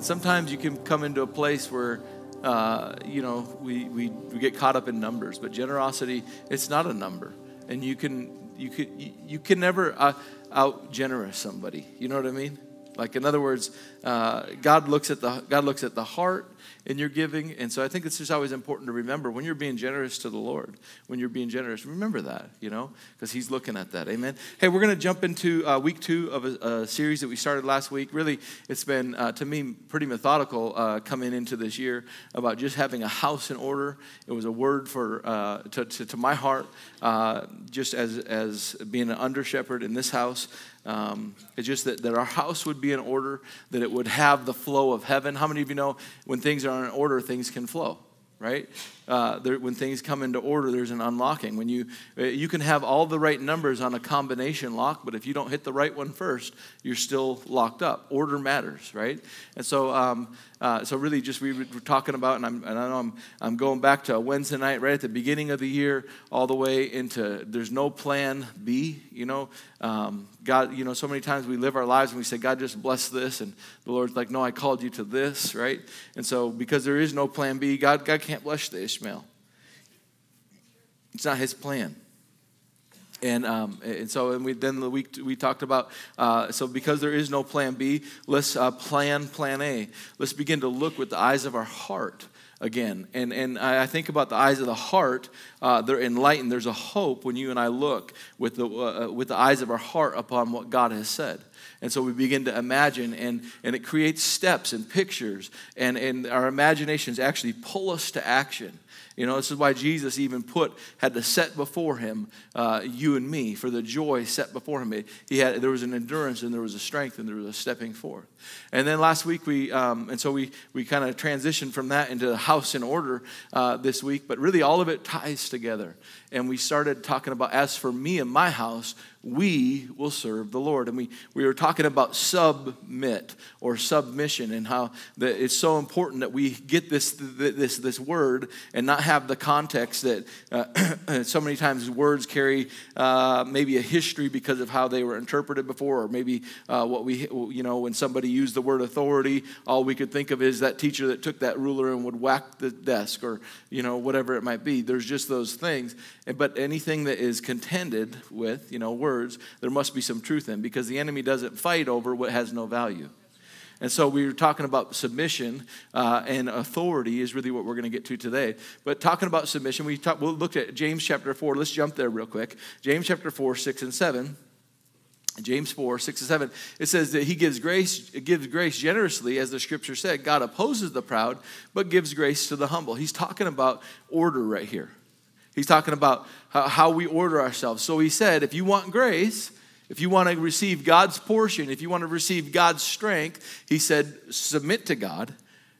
And sometimes you can come into a place where, uh, you know, we, we, we get caught up in numbers, but generosity, it's not a number. And you can, you you can never uh, out generous somebody. You know what I mean? Like in other words, uh, God looks at the God looks at the heart in your giving, and so I think it's just always important to remember when you're being generous to the Lord. When you're being generous, remember that, you know, because He's looking at that. Amen. Hey, we're going to jump into uh, week two of a, a, series that we started last week. Really, it's been uh, to me pretty methodical uh, coming into this year about just having a house in order. It was a word for uh, to, to, to, my heart, uh, just as as being an under shepherd in this house. Um, it's just that, that our house would be in order, that it would have the flow of heaven. How many of you know when things are in order, things can flow? right? Uh, there, when things come into order, there's an unlocking. When you uh, you can have all the right numbers on a combination lock, but if you don't hit the right one first, you're still locked up. Order matters, right? And so, um, uh, so really, just we were talking about, and, I'm, and I know I'm, I'm going back to Wednesday night, right at the beginning of the year, all the way into there's no plan B. You know, um, God, you know, so many times we live our lives and we say, God, just bless this, and the Lord's like, No, I called you to this, right? And so, because there is no plan B, God, God can't bless the Ishmael. It's not His plan. And, um, and so and we, then the week we talked about uh, so because there is no plan b let's uh, plan plan a let's begin to look with the eyes of our heart again and, and i think about the eyes of the heart uh, they're enlightened there's a hope when you and i look with the, uh, uh, with the eyes of our heart upon what god has said and so we begin to imagine, and, and it creates steps and pictures, and, and our imaginations actually pull us to action. You know, this is why Jesus even put, had to set before him uh, you and me for the joy set before him. He had, there was an endurance and there was a strength and there was a stepping forth. And then last week we, um, and so we, we kind of transitioned from that into house in order uh, this week, but really all of it ties together. And we started talking about, as for me and my house, we will serve the Lord. And we, we were talking about submit or submission and how that it's so important that we get this, this, this word and not have the context that uh, so many times words carry uh, maybe a history because of how they were interpreted before, or maybe uh, what we, you know, when somebody used the word authority, all we could think of is that teacher that took that ruler and would whack the desk or, you know, whatever it might be. There's just those things. But anything that is contended with, you know, words, there must be some truth in because the enemy doesn't fight over what has no value. And so we were talking about submission uh, and authority is really what we're going to get to today. But talking about submission, we talk, we'll look at James chapter 4. Let's jump there real quick. James chapter 4, 6 and 7. James 4, 6 and 7, it says that he gives grace, gives grace generously, as the scripture said. God opposes the proud, but gives grace to the humble. He's talking about order right here. He's talking about how we order ourselves. So he said, if you want grace, if you want to receive God's portion, if you want to receive God's strength, he said, submit to God,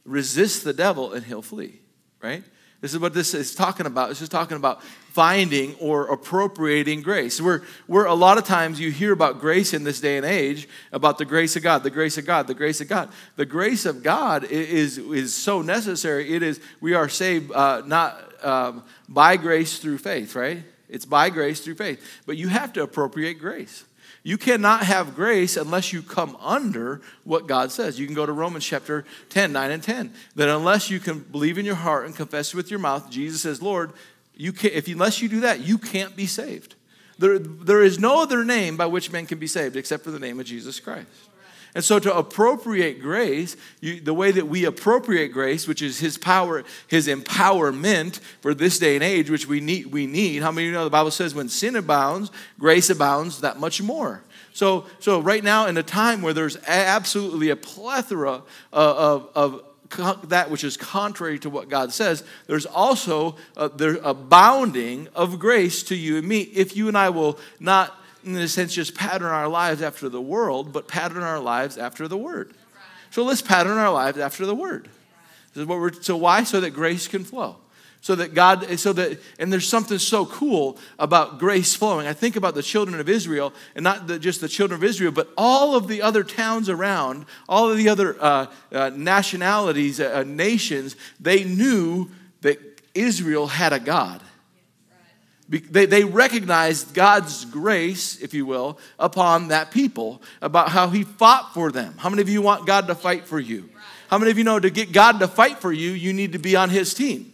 resist the devil, and he'll flee, right? This is what this is talking about. This is talking about finding or appropriating grace. We're, we're a lot of times you hear about grace in this day and age, about the grace of God, the grace of God, the grace of God. The grace of God is, is so necessary. It is, we are saved uh, not um, by grace through faith, right? It's by grace through faith. But you have to appropriate grace. You cannot have grace unless you come under what God says. You can go to Romans chapter 10, 9 and 10. That unless you can believe in your heart and confess with your mouth, Jesus says, Lord, you can't, if unless you do that, you can't be saved. There, there is no other name by which men can be saved except for the name of Jesus Christ. And so, to appropriate grace, you, the way that we appropriate grace, which is His power, His empowerment for this day and age, which we need, we need. How many of you know the Bible says when sin abounds, grace abounds that much more? So, so right now, in a time where there's absolutely a plethora of, of, of that which is contrary to what God says, there's also a, there abounding of grace to you and me if you and I will not in a sense, just pattern our lives after the world, but pattern our lives after the Word. So let's pattern our lives after the Word. This is what we're, so why? So that grace can flow. So that God, so that, and there's something so cool about grace flowing. I think about the children of Israel, and not the, just the children of Israel, but all of the other towns around, all of the other uh, uh, nationalities, uh, nations, they knew that Israel had a God. They, they recognized God's grace, if you will, upon that people about how He fought for them. How many of you want God to fight for you? How many of you know to get God to fight for you, you need to be on his team?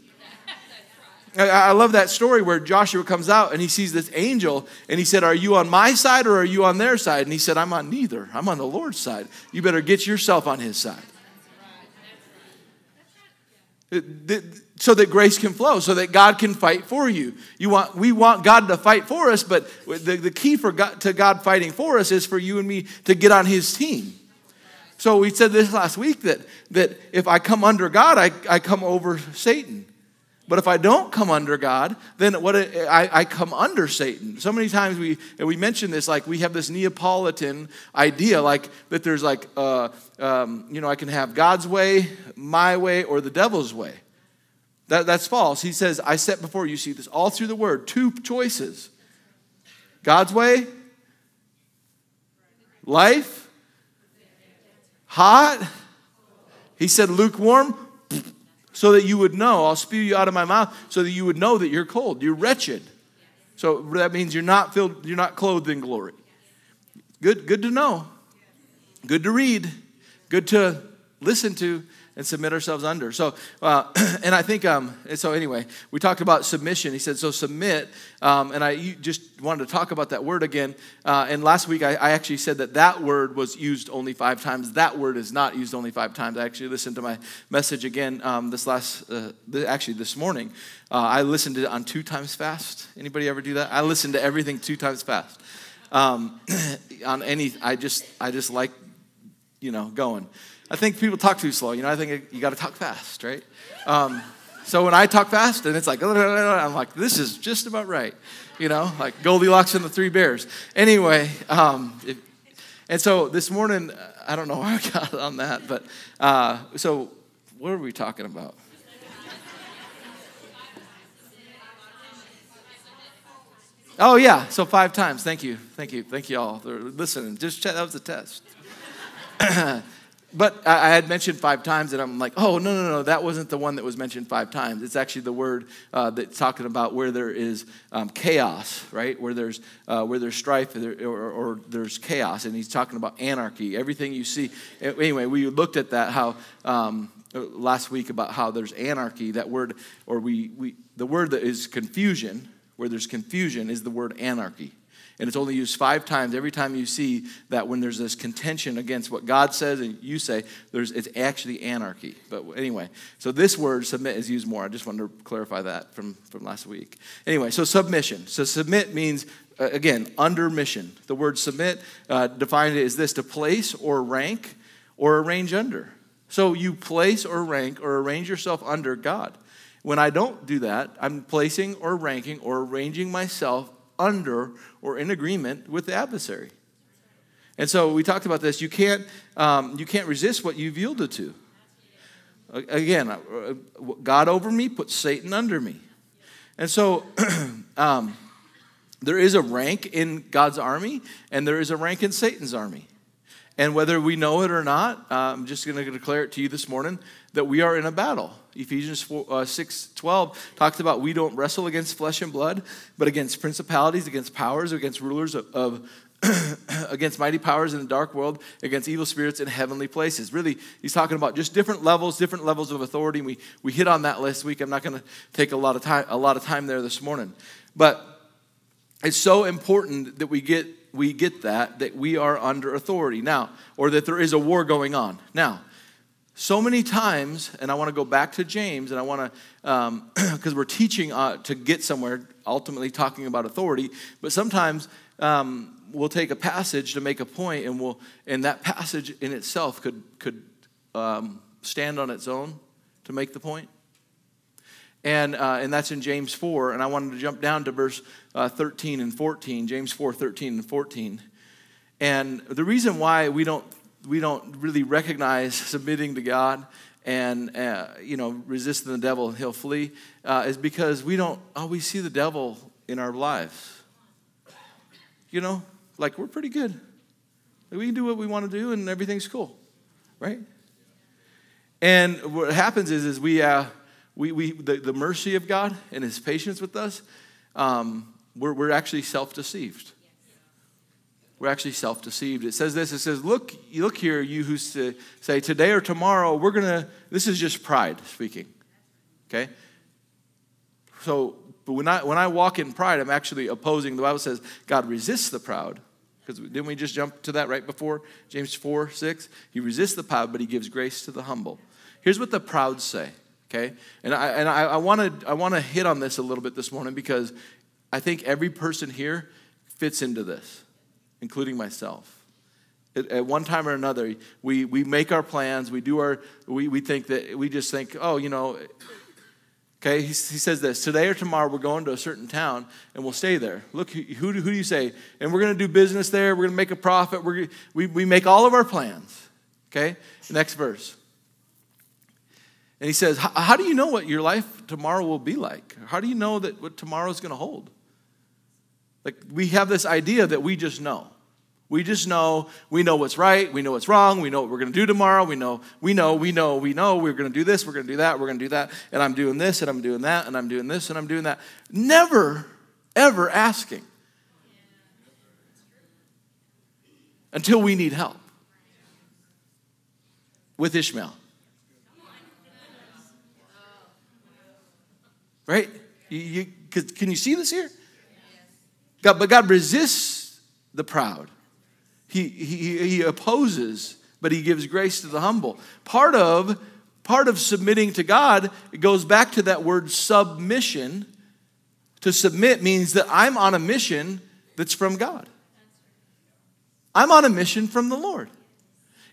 I love that story where Joshua comes out and he sees this angel and he said, Are you on my side or are you on their side? And he said, I'm on neither. I'm on the Lord's side. You better get yourself on his side. So that grace can flow, so that God can fight for you. You want, we want God to fight for us, but the, the key for God, to God fighting for us is for you and me to get on his team. So we said this last week that, that if I come under God, I, I come over Satan. But if I don't come under God, then what I, I come under Satan. So many times we we mention this, like we have this Neapolitan idea, like that there's like, uh, um, you know, I can have God's way, my way, or the devil's way. That, that's false. He says, I set before you, see this all through the word, two choices God's way, life, hot. He said, lukewarm, so that you would know, I'll spew you out of my mouth, so that you would know that you're cold, you're wretched. So that means you're not filled, you're not clothed in glory. Good, good to know. Good to read. Good to listen to and submit ourselves under. So, uh, and I think, um, so anyway, we talked about submission. He said, so submit. Um, and I just wanted to talk about that word again. Uh, and last week, I, I, actually said that that word was used only five times. That word is not used only five times. I actually listened to my message again um, this last, uh, actually this morning. Uh, I listened to it on two times fast. Anybody ever do that? I listen to everything two times fast. Um, on any, I just, I just like, you know, going. I think people talk too slow. You know, I think you got to talk fast, right? Um, so when I talk fast and it's like, I'm like, this is just about right. You know, like Goldilocks and the Three Bears. Anyway, um, and so this morning, I don't know how I got on that, but uh, so what are we talking about? Oh yeah, so five times. Thank you, thank you, thank you all for listening. Just that was a test. But I had mentioned five times, and I'm like, oh, no, no, no, that wasn't the one that was mentioned five times. It's actually the word uh, that's talking about where there is um, chaos, right? Where there's, uh, where there's strife or, or, or, there's chaos. And he's talking about anarchy, everything you see. Anyway, we looked at that, how um, last week about how there's anarchy. That word, or we, we, the word that is confusion, where there's confusion, is the word anarchy. And it's only used five times. Every time you see that when there's this contention against what God says and you say, there's, it's actually anarchy. But anyway, so this word, submit, is used more. I just wanted to clarify that from, from last week. Anyway, so submission. So submit means, uh, again, under mission. The word submit uh, defined as this to place or rank or arrange under. So you place or rank or arrange yourself under God. When I don't do that, I'm placing or ranking or arranging myself under or in agreement with the adversary. And so we talked about this. You can't, um, you can't resist what you've yielded to. Again, uh, God over me puts Satan under me. And so um, there is a rank in God's army, and there is a rank in Satan's army. And whether we know it or not, uh, I'm just going to declare it to you this morning that we are in a battle. Ephesians 4, uh, 6 12 talks about we don't wrestle against flesh and blood, but against principalities, against powers, against rulers of, of against mighty powers in the dark world, against evil spirits in heavenly places. Really, he's talking about just different levels, different levels of authority. We, we hit on that last week. I'm not going to take a lot of time a lot of time there this morning. But it's so important that we get we get that that we are under authority now, or that there is a war going on. Now, so many times, and I want to go back to James, and I want to, because um, we're teaching uh, to get somewhere, ultimately talking about authority, but sometimes um, we'll take a passage to make a point, and we'll, and that passage in itself could could um, stand on its own to make the point. And, uh, and that's in James 4. And I wanted to jump down to verse uh, 13 and 14, James 4 13 and 14. And the reason why we don't we don't really recognize submitting to God and uh, you know resisting the devil and he'll flee uh, is because we don't always see the devil in our lives. You know, like we're pretty good. We can do what we want to do and everything's cool, right? And what happens is, is we, uh, we, we the, the mercy of God and His patience with us, um, we're, we're actually self-deceived. we're actually self deceived. It says this it says, Look, look here, you who say, Today or tomorrow, we're going to, this is just pride speaking. Okay? So, but when I, when I walk in pride, I'm actually opposing. The Bible says God resists the proud. Because didn't we just jump to that right before? James 4 6. He resists the proud, but he gives grace to the humble. Here's what the proud say, okay? And I, and I, I want to I wanna hit on this a little bit this morning because I think every person here fits into this, including myself. At, at one time or another, we, we make our plans, we do our, we, we think that, we just think, oh, you know, Okay, he, he, says this today or tomorrow we're going to a certain town and we'll stay there. Look, who, who, who do you say? And we're going to do business there, we're going to make a profit, we're, we, we make all of our plans. Okay, next verse. And he says, How do you know what your life tomorrow will be like? How do you know that what tomorrow is going to hold? Like, we have this idea that we just know. We just know, we know what's right, we know what's wrong, we know what we're going to do tomorrow, we know, we know, we know, we know we're going to do this, we're going to do that, we're going to do that, and I'm doing this, and I'm doing that, and I'm doing this, and I'm doing that. Never, ever asking until we need help with Ishmael. Right? You, you, can you see this here? God, but God resists the proud. He, he, he opposes, but he gives grace to the humble. Part of, part of submitting to God, it goes back to that word submission. To submit means that I'm on a mission that's from God. I'm on a mission from the Lord.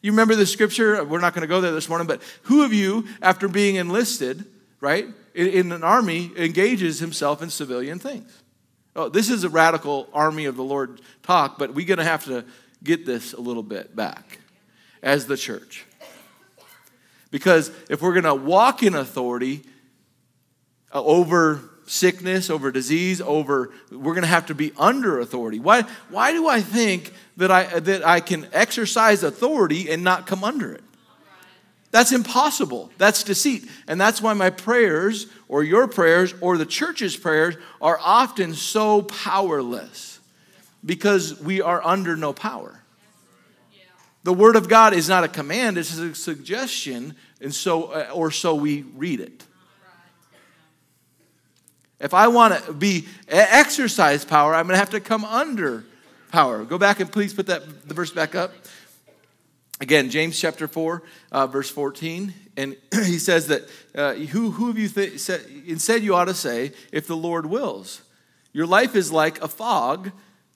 You remember the scripture? We're not going to go there this morning, but who of you, after being enlisted, right, in an army, engages himself in civilian things? Oh, this is a radical army of the Lord talk, but we're going to have to get this a little bit back as the church. Because if we're going to walk in authority uh, over sickness, over disease, over we're going to have to be under authority. Why why do I think that I that I can exercise authority and not come under it? That's impossible. That's deceit. And that's why my prayers or your prayers or the church's prayers are often so powerless because we are under no power. The word of God is not a command, it's a suggestion, and so uh, or so we read it. If I want to be exercise power, I'm going to have to come under power. Go back and please put that the verse back up. Again, James chapter 4, uh, verse 14. And he says that, uh, who, who have you th- said, instead you ought to say, if the Lord wills. Your life is like a fog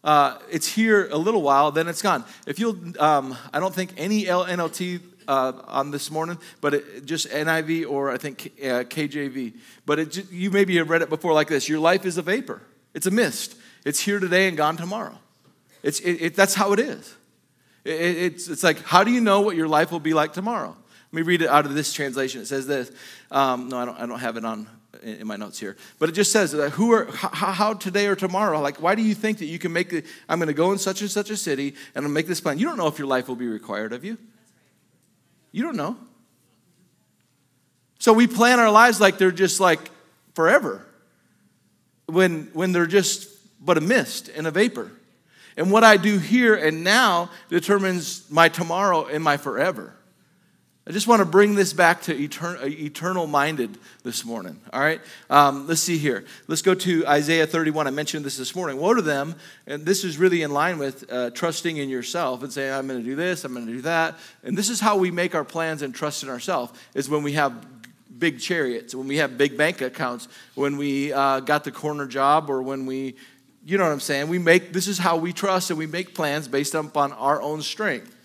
uh, it's here a little while, then it's gone. If you'll, um, I don't think any NLT uh, on this morning, but it, just NIV or I think uh, KJV. But it, you maybe have read it before like this: Your life is a vapor. It's a mist. It's here today and gone tomorrow. It's it, it, that's how it is. It's it's like how do you know what your life will be like tomorrow? Let me read it out of this translation. It says this. Um, no, I don't. I don't have it on in my notes here. But it just says, uh, who are, how, how, today or tomorrow? Like, why do you think that you can make, the, I'm going to go in such and such a city and I'll make this plan? You don't know if your life will be required of you. You don't know. So we plan our lives like they're just like forever when, when they're just but a mist and a vapor. And what I do here and now determines my tomorrow and my forever. I just want to bring this back to etern- eternal minded this morning. All right? Um, let's see here. Let's go to Isaiah 31. I mentioned this this morning. Woe to them, and this is really in line with uh, trusting in yourself and saying, I'm going to do this, I'm going to do that. And this is how we make our plans and trust in ourselves, is when we have big chariots, when we have big bank accounts, when we uh, got the corner job, or when we, you know what I'm saying? We make, this is how we trust and we make plans based upon our own strength.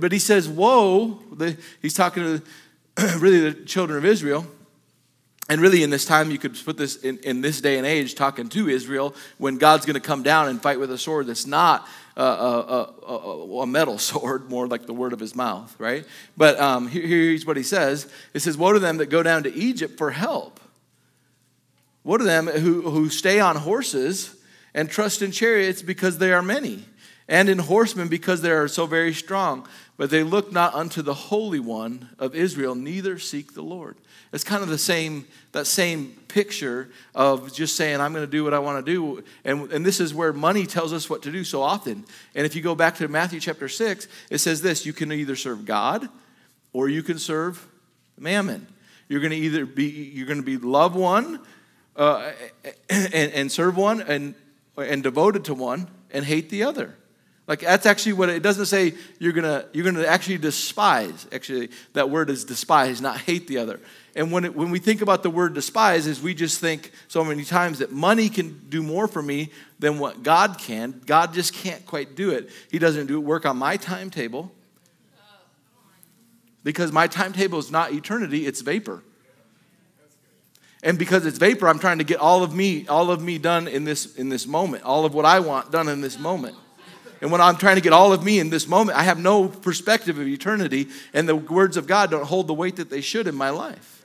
But he says, Woe, the, he's talking to really the children of Israel. And really, in this time, you could put this in, in this day and age, talking to Israel, when God's going to come down and fight with a sword that's not a, a, a, a, metal sword, more like the word of his mouth, right? But um, here, here's what he says It says, Woe to them that go down to Egypt for help. Woe to them who, who stay on horses and trust in chariots because they are many and in horsemen because they are so very strong. But they look not unto the Holy One of Israel, neither seek the Lord. It's kind of the same, that same picture of just saying, I'm going to do what I want to do. And, and this is where money tells us what to do so often. And if you go back to Matthew chapter 6, it says this you can either serve God or you can serve mammon. You're going to either be, you're going to be love one uh, and, and serve one and, and devoted to one and hate the other. Like that's actually what it, doesn't say you're gonna you're gonna actually despise. Actually, that word is despise, not hate the other. And when it, when we think about the word despise, is we just think so many times that money can do more for me than what God can. God just can't quite do it. He doesn't do work on my timetable because my timetable is not eternity; it's vapor. And because it's vapor, I'm trying to get all of me all of me done in this in this moment, all of what I want done in this moment. And when I'm trying to get all of me in this moment, I have no perspective of eternity, and the words of God don't hold the weight that they should in my life.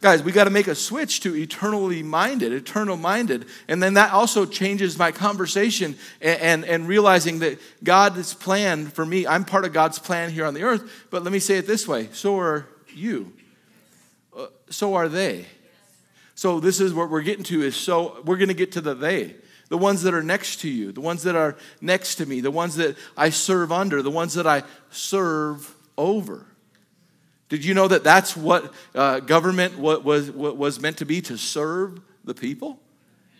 Guys, we got to make a switch to eternally minded, eternal minded. And then that also changes my conversation and, and, and, realizing that God's plan for me, I'm part of God's plan here on the earth. But let me say it this way so are you, so are they. So this is what we're getting to is so we're going to get to the they the ones that are next to you, the ones that are next to me, the ones that I serve under, the ones that I serve over. Did you know that that's what uh, government what was, what was meant to be to serve the people?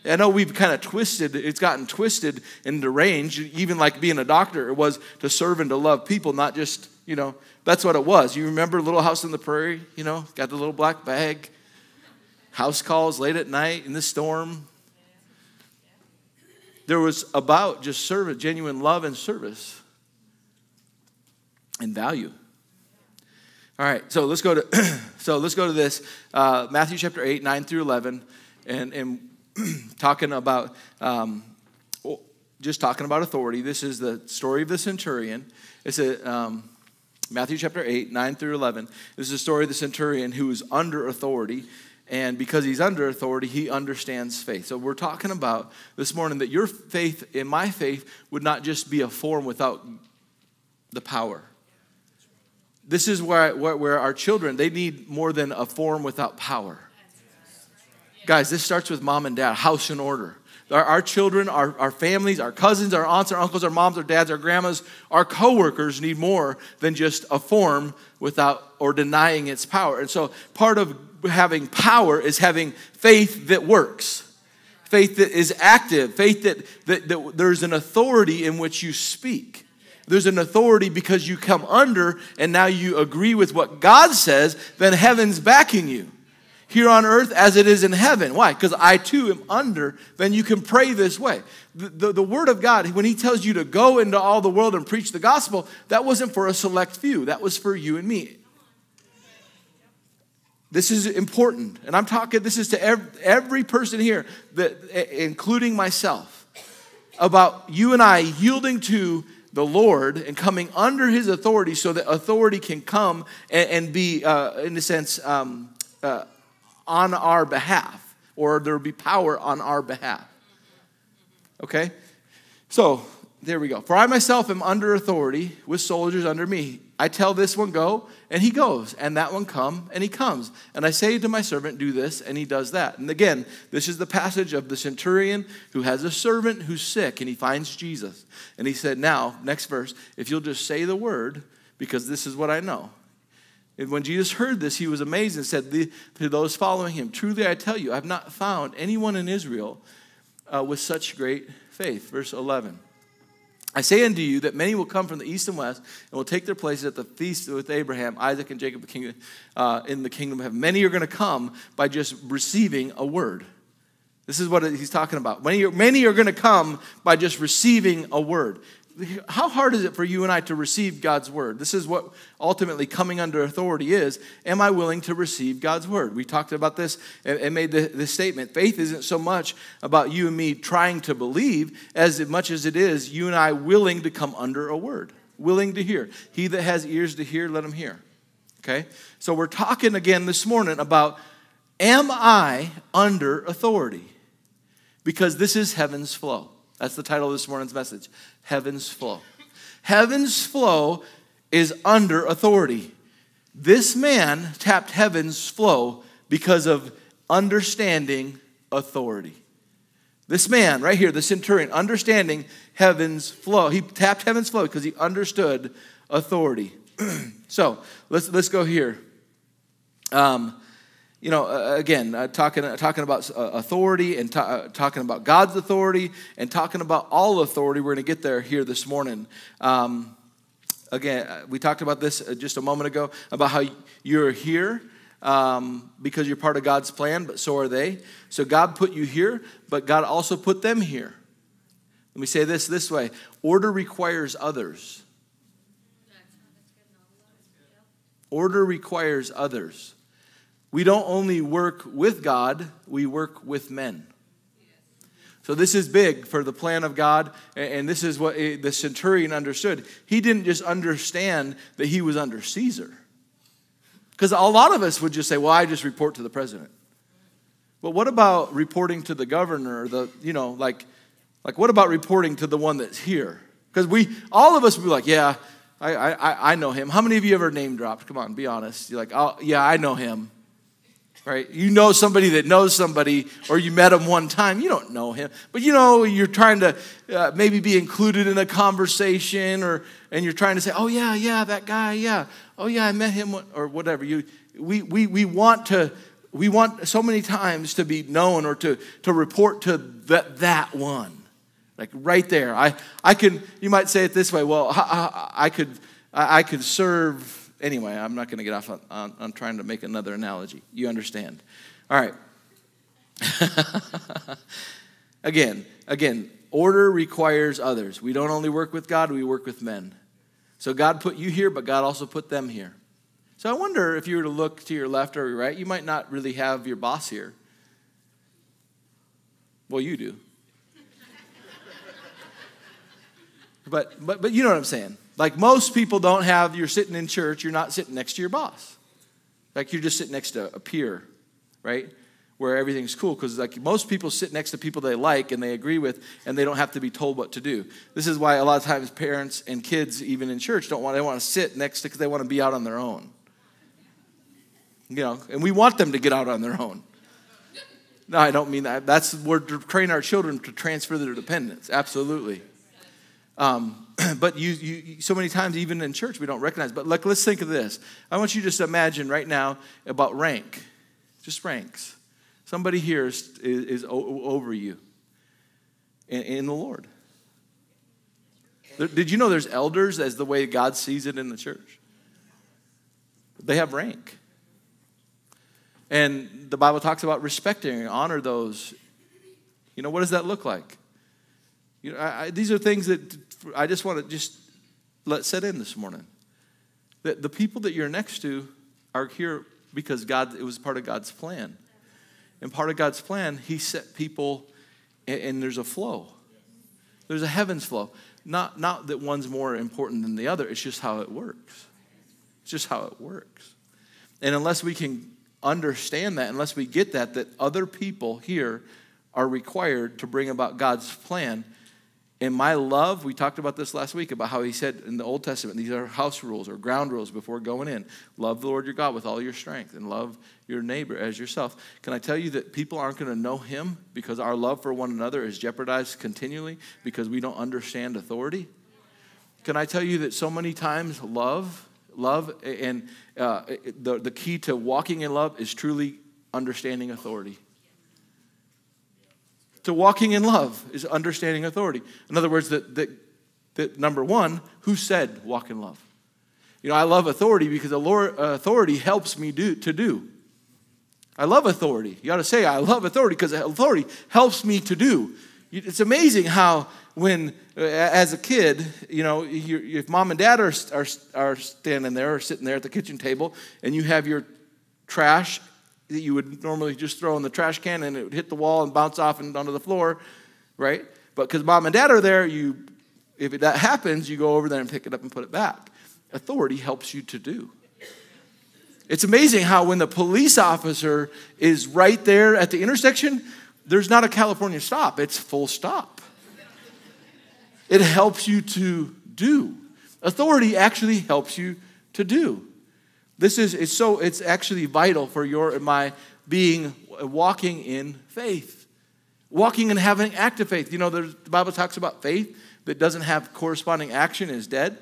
I know we've kind of twisted, it's gotten twisted and deranged, even like being a doctor, it was to serve and to love people, not just, you know, that's what it was. You remember Little House on the Prairie, you know, got the little black bag, house calls late at night in the storm, there was about just service, genuine love and service and value. All right, so let's go to so let's go to this uh, Matthew chapter eight, nine through eleven, and and talking about um, just talking about authority. This is the story of the centurion. It's a um, Matthew chapter eight, nine through eleven. This is the story of the centurion who is under authority. And because he's under authority, he understands faith. So we're talking about this morning that your faith in my faith would not just be a form without the power. This is where, where, our children, they need more than a form without power. Guys, this starts with mom and dad, house in order. Our, our, children, our, our families, our cousins, our aunts, our uncles, our moms, our dads, our grandmas, our coworkers need more than just a form without or denying its power. And so part of having power is having faith that works faith that is active, faith that, that, that, there's an authority in which you speak. There's an authority because you come under and now you agree with what God says, then heaven's backing you. Here on earth as it is in heaven. Why? Because I too am under, then you can pray this way. The, the, the Word of God, when He tells you to go into all the world and preach the gospel, that wasn't for a select few, that was for you and me. This is important. And I'm talking, this is to every, every person here, that, including myself, about you and I yielding to the Lord and coming under his authority so that authority can come and, and be, uh, in a sense, um, uh, on our behalf, or there will be power on our behalf. Okay? So, there we go. For I myself am under authority with soldiers under me. I tell this one, go, and he goes, and that one, come, and he comes. And I say to my servant, do this, and he does that. And again, this is the passage of the centurion who has a servant who's sick, and he finds Jesus. And he said, Now, next verse, if you'll just say the word, because this is what I know. And when Jesus heard this, he was amazed and said to those following him, Truly I tell you, I've not found anyone in Israel uh, with such great faith. Verse 11. I say unto you that many will come from the east and west and will take their places at the feast with Abraham, Isaac, and Jacob uh, in the kingdom of heaven. Many are going to come by just receiving a word. This is what he's talking about. Many are, many are going to come by just receiving a word how hard is it for you and I to receive God's word? This is what ultimately coming under authority is. Am I willing to receive God's word? We talked about this and made this statement. Faith isn't so much about you and me trying to believe as much as it is you and I willing to come under a word, willing to hear. He that has ears to hear, let him hear. Okay? So we're talking again this morning about am I under authority? Because this is heaven's flow. That's the title of this morning's message Heaven's Flow. Heaven's flow is under authority. This man tapped heaven's flow because of understanding authority. This man right here, the centurion, understanding heaven's flow. He tapped heaven's flow because he understood authority. so let's let's go here. Um, you know, uh, again, uh, talking uh, talking about uh, authority and uh, talking about God's authority and talking about all authority. We're going to get there here this morning. Um, again, we talked about this just a moment ago about how you're here um, because you're part of God's plan, but so are they. So God put you here, but God also put them here. Let me say this this way order requires others. Order requires others. We don't only work with God, we work with men. So, this is big for the plan of God, and this is what the centurion understood. He didn't just understand that he was under Caesar. Because a lot of us would just say, well, I just report to the president. But what about reporting to the governor? The, you know, like, like what about reporting to the one that's here? Because we, all of us would be like, yeah, I, I, I know him. How many of you ever name dropped? Come on, be honest. You're like, oh, yeah, I know him. Right? You know somebody that knows somebody, or you met him one time. You don't know him, but you know you're trying to uh, maybe be included in a conversation, or and you're trying to say, "Oh yeah, yeah, that guy, yeah, oh yeah, I met him," or whatever. You, we, we, we want to, we want so many times to be known or to, to report to that, that one. Like right there. I, I can, you might say it this way, well, I, I, I could, I, I, could serve, anyway, I'm not going to get off on, on, on trying to make another analogy. You understand. All right. again, again, order requires others. We don't only work with God, we work with men. So God put you here, but God also put them here. So I wonder if you were to look to your left or your right, you might not really have your boss here. Well, you do. but, but, but you know what I'm saying. Like most people don't have, you're sitting in church, you're not sitting next to your boss. Like you're just sitting next to a peer, right? where everything's cool because like most people sit next to people they like and they agree with and they don't have to be told what to do. This is why a lot of times parents and kids even in church don't want they want to sit next to because they want to be out on their own. You know and we want them to get out on their own. No i don't mean that. That's we're to train our children to transfer their dependence. Absolutely um, but you, you, so many times even in church we don't recognize but like let's think of this i want you to just imagine right now about rank just ranks Somebody here is, is, is over you in, in the Lord. Did you know there's elders as the way God sees it in the church? They have rank. And the Bible talks about respecting and honor those. You know, what does that look like? You know, I, I, these are things that I just want to just let set in this morning. That the people that you're next to are here because God, it was part of God's plan. And part of God's plan, He set people, and, there's a flow. There's a heavens flow. Not, not that one's more important than the other, it's just how it works. It's just how it works. And unless we can understand that, unless we get that, that other people here are required to bring about God's plan, in my love, we talked about this last week about how he said in the Old Testament, these are house rules or ground rules before going in. Love the Lord your God with all your strength and love your neighbor as yourself. Can I tell you that people aren't going to know him because our love for one another is jeopardized continually because we don't understand authority? Can I tell you that so many times love, love, and uh, the, the key to walking in love is truly understanding authority? To walking in love is understanding authority. In other words, that, that, that number one, who said walk in love? You know, I love authority because Lord authority helps me do, to do. I love authority. You got to say, I love authority because authority helps me to do. It's amazing how, when, uh, as a kid, you know, if mom and dad are, are, are standing there or sitting there at the kitchen table and you have your trash that you would normally just throw in the trash can and it would hit the wall and bounce off and onto the floor, right? But because mom and dad are there, you, if that happens, you go over there and pick it up and put it back. Authority helps you to do. It's amazing how when the police officer is right there at the intersection, there's not a California stop, it's full stop. it helps you to do. Authority actually helps you to do. This is it's so it's actually vital for your my being uh, walking in faith. Walking and having active faith. You know, the Bible talks about faith that doesn't have corresponding action is dead.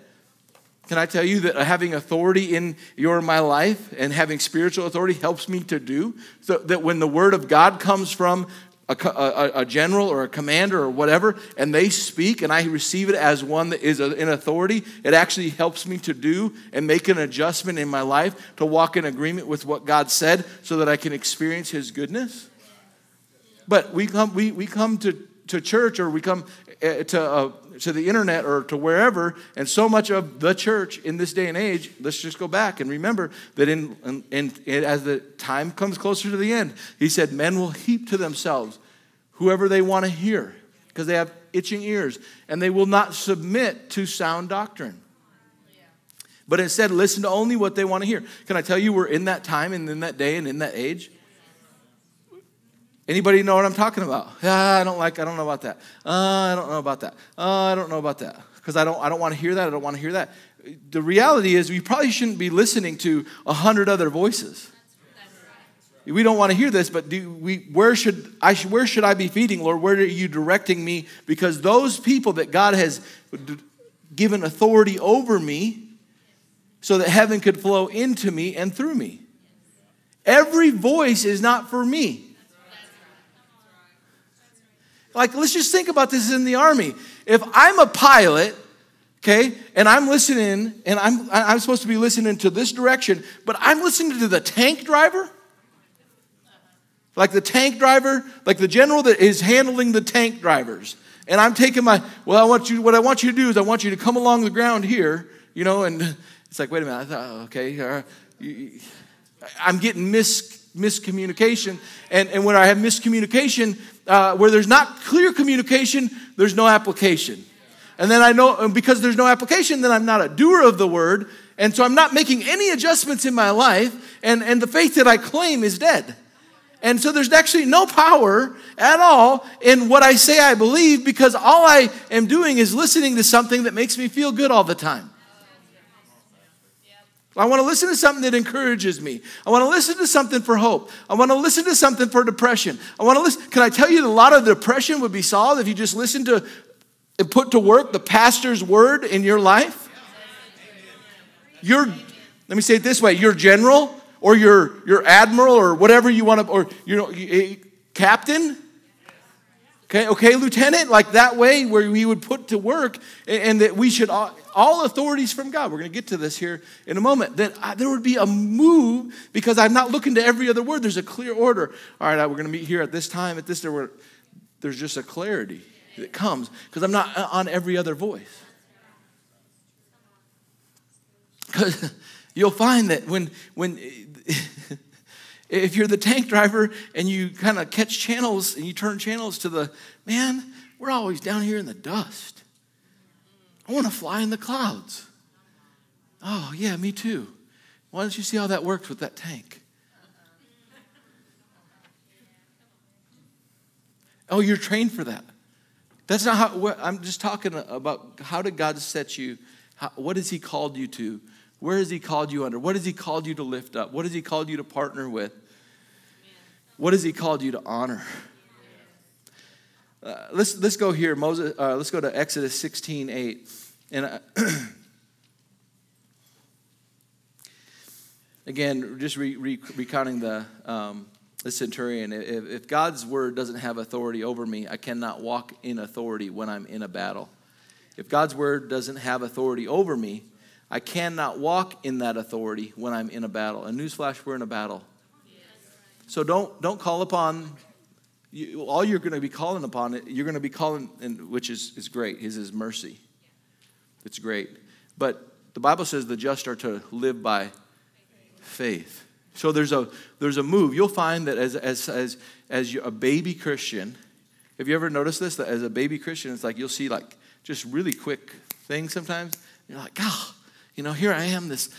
Can I tell you that having authority in your my life and having spiritual authority helps me to do so that when the word of God comes from a, a, a, general or a commander or whatever, and they speak, and I receive it as one that is in authority, it actually helps me to do and make an adjustment in my life to walk in agreement with what God said so that I can experience His goodness. But we come, we, we come to, to church or we come eh, to, uh, to the internet or to wherever, and so much of the church in this day and age, let's just go back and remember that in, in, in, as the time comes closer to the end, he said, men will heap to themselves whoever they want to hear because they have itching ears, and they will not submit to sound doctrine. But instead, listen to only what they want to hear. Can I tell you, we're in that time and in that day and in that age Anybody know what I'm talking about? I don't like, I don't know about that. Uh, I don't know about that. Uh, I don't know about that. Because I don't, I don't want to hear that. I don't want to hear that. The reality is, we probably shouldn't be listening to a hundred other voices. We don't want to hear this, but do we, where, should I, where should I be feeding, Lord? Where are you directing me? Because those people that God has given authority over me so that heaven could flow into me and through me. Every voice is not for me. Like, let's just think about this in the army. If I'm a pilot, okay, and I'm listening, and I'm, I'm supposed to be listening to this direction, but I'm listening to the tank driver, like the tank driver, like the general that is handling the tank drivers. And I'm taking my, well, I want you, what I want you to do is I want you to come along the ground here, you know, and it's like, wait a minute, I thought, okay, uh, I'm getting mis, miscommunication. And, and when I have miscommunication, uh, where there's not clear communication, there's no application. And then I know, because there's no application, then I'm not a doer of the word. And so I'm not making any adjustments in my life. And, and the faith that I claim is dead. And so there's actually no power at all in what I say I believe because all I am doing is listening to something that makes me feel good all the time. I want to listen to something that encourages me. I want to listen to something for hope. I want to listen to something for depression. I want to listen. Can I tell you that a lot of depression would be solved if you just listen to and put to work the pastor's word in your life? Your, let me say it this way, your general or your, your admiral or whatever you want to, or you know, eh, captain Okay, okay, Lieutenant, like that way where we would put to work and that we should, all, all authorities from God, we're going to get to this here in a moment, that I, there would be a move because I'm not looking to every other word. There's a clear order. All right, we're going to meet here at this time, at this, there, there's just a clarity that comes because I'm not uh, on every other voice. Because you'll find that when, when, If you're the tank driver and you kind of catch channels and you turn channels to the, man, we're always down here in the dust. I want to fly in the clouds. Oh, yeah, me too. Why don't you see how that works with that tank? Oh, you're trained for that. That's not how, I'm just talking about how did God set you? How, what has He called you to? Where has He called you under? What has He called you to lift up? What has He called you to partner with? What has He called you to honor? Uh, let's, let's go here. Moses, uh, let's go to Exodus 16 8. And uh, again, just re, re, recounting the, um, the centurion. If, if God's word doesn't have authority over me, I cannot walk in authority when I'm in a battle. If God's word doesn't have authority over me, I cannot walk in that authority when I'm in a battle. And newsflash, we're in a battle. So don't, don't call upon, you, all you're going to be calling upon, you're going to be calling, which is, is great, is his mercy. It's great. But the Bible says the just are to live by faith. So there's a, there's a move. You'll find that as, as, as, as a baby Christian, have you ever noticed this? That as a baby Christian, it's like you'll see like just really quick things sometimes. You're like, oh, you know, here I am, this,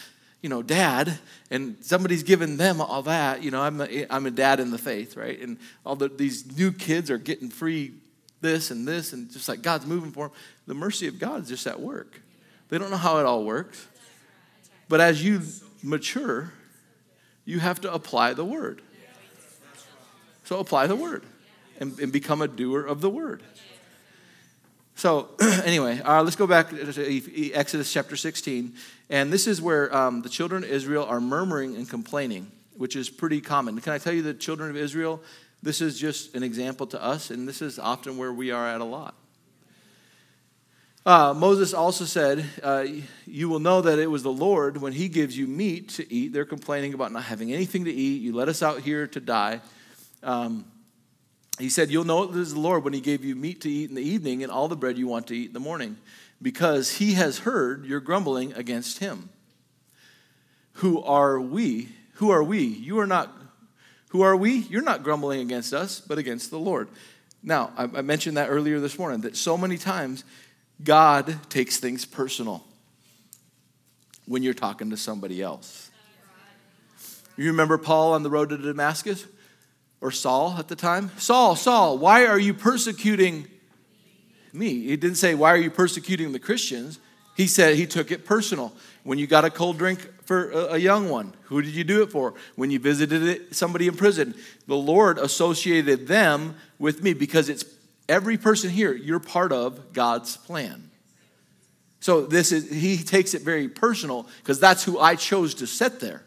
you know, dad, and somebody's given them all that. You know, I'm a, I'm a dad in the faith, right? And all the, these new kids are getting free this and this, and just like God's moving for them. The mercy of God is just at work. They don't know how it all works. But as you mature, you have to apply the word. So apply the word and, and become a doer of the word. So, anyway, uh, let's go back to Exodus chapter 16. And this is where um, the children of Israel are murmuring and complaining, which is pretty common. Can I tell you, the children of Israel, this is just an example to us, and this is often where we are at a lot. Uh, Moses also said, uh, You will know that it was the Lord when he gives you meat to eat. They're complaining about not having anything to eat. You let us out here to die. Um, he said, You'll know it is the Lord when he gave you meat to eat in the evening and all the bread you want to eat in the morning, because he has heard your grumbling against him. Who are we? Who are we? You are not. Who are we? You're not grumbling against us, but against the Lord. Now, I, I mentioned that earlier this morning that so many times God takes things personal when you're talking to somebody else. You remember Paul on the road to Damascus? Or Saul at the time. Saul, Saul, why are you persecuting me? He didn't say, Why are you persecuting the Christians? He said he took it personal. When you got a cold drink for a young one, who did you do it for? When you visited somebody in prison, the Lord associated them with me because it's every person here, you're part of God's plan. So this is he takes it very personal because that's who I chose to sit there.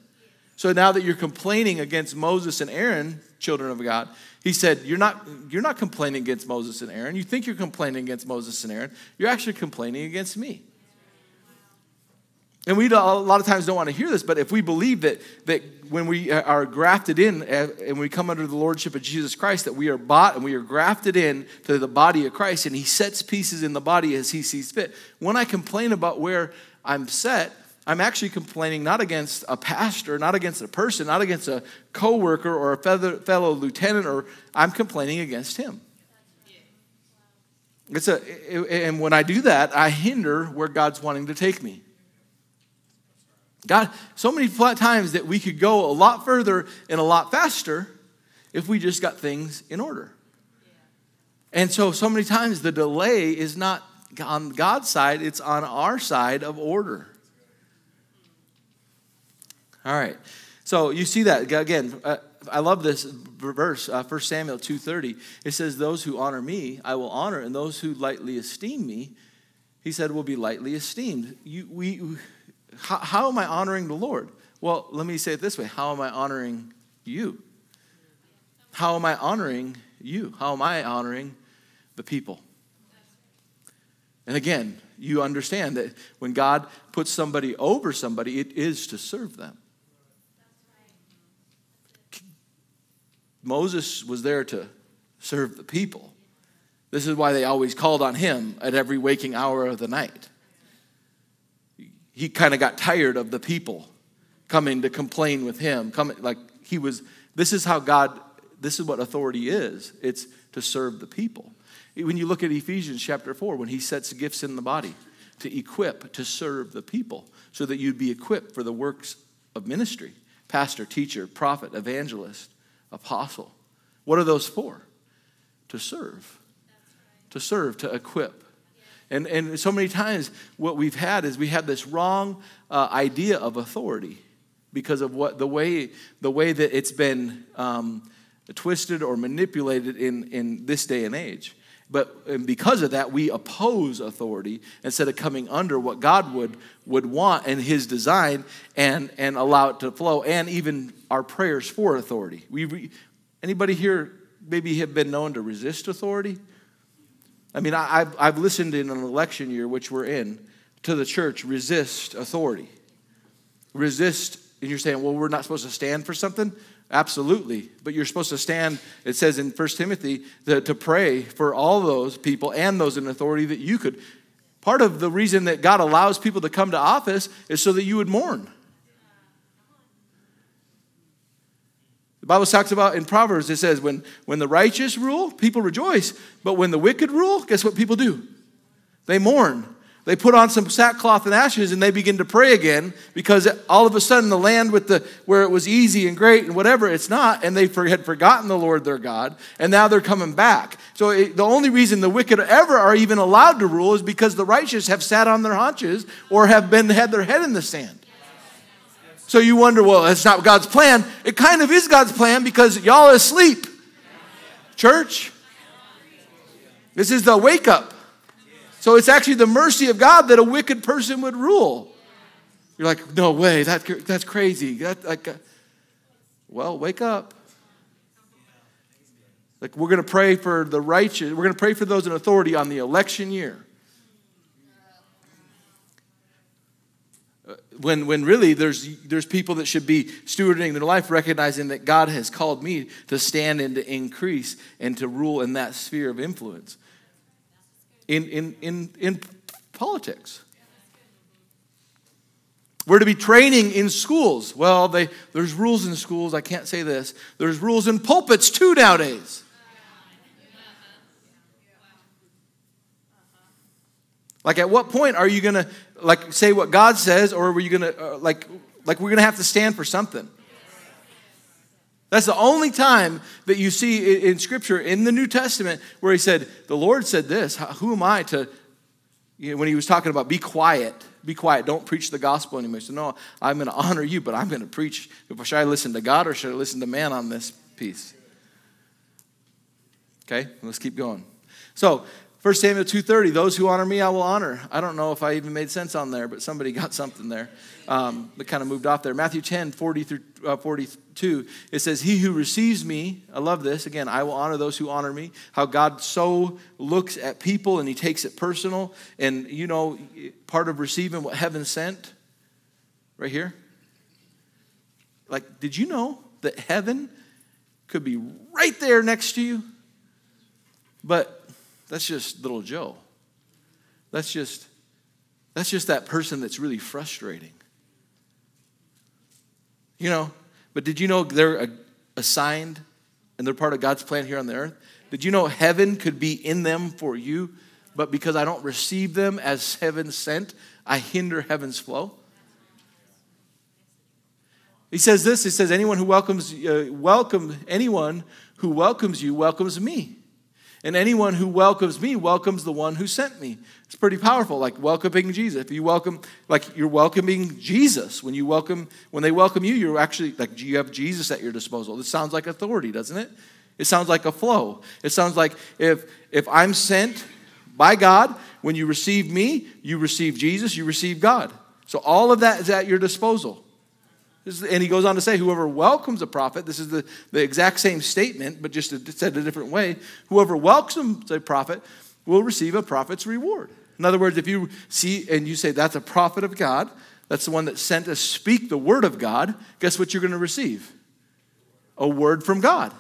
So now that you're complaining against Moses and Aaron, children of God, he said, You're not, you're not complaining against Moses and Aaron. You think you're complaining against Moses and Aaron. You're actually complaining against me. And we a lot of times don't want to hear this, but if we believe that, that when we are grafted in uh, and we come under the lordship of Jesus Christ, that we are bought and we are grafted in to the body of Christ, and He sets pieces in the body as He sees fit. When I complain about where I'm set, I'm actually complaining not against a pastor, not against a person, not against a coworker or a fellow lieutenant, or I'm complaining against him. It's a, and when I do that, I hinder where God's wanting to take me. God, so many times that we could go a lot further and a lot faster if we just got things in order. And so, so many times the delay is not on God's side, it's on our side of order. All right. So you see that again. Uh, I love this verse, uh, 1 Samuel 2:30. It says, "Those who honor me, I will honor, and those who lightly esteem me, he said, will be lightly esteemed." You, we, how, how am I honoring the Lord? Well, let me say it this way: How am I honoring you? How am I honoring you? How am I honoring the people? And again, you understand that when God puts somebody over somebody, it is to serve them. Moses was there to serve the people. This is why they always called on him at every waking hour of the night. He kind of got tired of the people coming to complain with him. Coming like he was this is how God this is what authority is. It's to serve the people. When you look at Ephesians chapter 4 when he sets gifts in the body to equip to serve the people so that you'd be equipped for the works of ministry, pastor, teacher, prophet, evangelist, apostle. What are those for? To serve. To serve, to equip. And, and so many times, what we've had is we have this wrong uh, idea of authority because of what the way, the way that it's been um, twisted or manipulated in, in this day and age. But and because of that, we oppose authority instead of coming under what God would, would want in His design and, and allow it to flow, and even our prayers for authority. We, anybody here maybe have been known to resist authority? I mean, I, have I've listened in an election year, which we're in, to the church resist authority. Resist, and you're saying, well, we're not supposed to stand for something? Absolutely. But you're supposed to stand, it says in 1 Timothy, to, to pray for all those people and those in authority that you could. Part of the reason that God allows people to come to office is so that you would mourn. The Bible talks about in Proverbs, it says, when, when the righteous rule, people rejoice. But when the wicked rule, guess what people do? They mourn. They put on some sackcloth and ashes and they begin to pray again because all of a sudden the land with the where it was easy and great and whatever it's not and they had forgotten the Lord their God and now they're coming back. So it, the only reason the wicked ever are even allowed to rule is because the righteous have sat on their haunches or have been had their head in the sand. So you wonder, well, that's not God's plan. It kind of is God's plan because y'all are asleep. Church, this is the wake up. So it's actually the mercy of God that a wicked person would rule. You're like, no way, that, that's crazy. That, like, uh, well, wake up. Like, we're going to pray for the righteous, we're going to pray for those in authority on the election year. Uh, when, when really there's, there's people that should be stewarding their life, recognizing that God has called me to stand and to increase and to rule in that sphere of influence in, in, in, in politics. We're to be training in schools. Well, they, there's rules in schools. I can't say this. There's rules in pulpits too nowadays. Like, at what point are you going to like say what God says, or are you going to uh, like like we're going to have to stand for something? That's the only time that you see in Scripture in the New Testament where he said, The Lord said this. Who am I to, you know, when he was talking about be quiet, be quiet, don't preach the gospel anymore. Said, No, I'm going to honor you, but I'm going to preach. Should I listen to God or should I listen to man on this piece? Okay, let's keep going. So, 1 Samuel 2.30, those who honor me, I will honor. I don't know if I even made sense on there, but somebody got something there um, that kind of moved off there. Matthew 10, 40 through uh, 42, it says, He who receives me, I love this, again, I will honor those who honor me. How God so looks at people and he takes it personal. And, you know, part of receiving what heaven sent, right here. Like, did you know that heaven could be right there next to you? But that's just little Joe. That's just that's just that person that's really frustrating. You know, but did you know they're assigned and they're part of God's plan here on the earth? Did you know heaven could be in them for you, but because I don't receive them as heaven sent, I hinder heaven's flow? He says this, he says anyone who welcomes uh, welcome anyone who welcomes you welcomes me. And anyone who welcomes me welcomes the one who sent me. It's pretty powerful, like welcoming Jesus. If you welcome, like you're welcoming Jesus. When you welcome, when they welcome you, you're actually like you have Jesus at your disposal. This sounds like authority, doesn't it? It sounds like a flow. It sounds like if if I'm sent by God, when you receive me, you receive Jesus, you receive God. So all of that is at your disposal. And he goes on to say, whoever welcomes a prophet, this is the, the exact same statement, but just said a different way. Whoever welcomes a prophet will receive a prophet's reward. In other words, if you see and you say that's a prophet of God, that's the one that sent to speak the word of God, guess what you're going to receive? A word from God.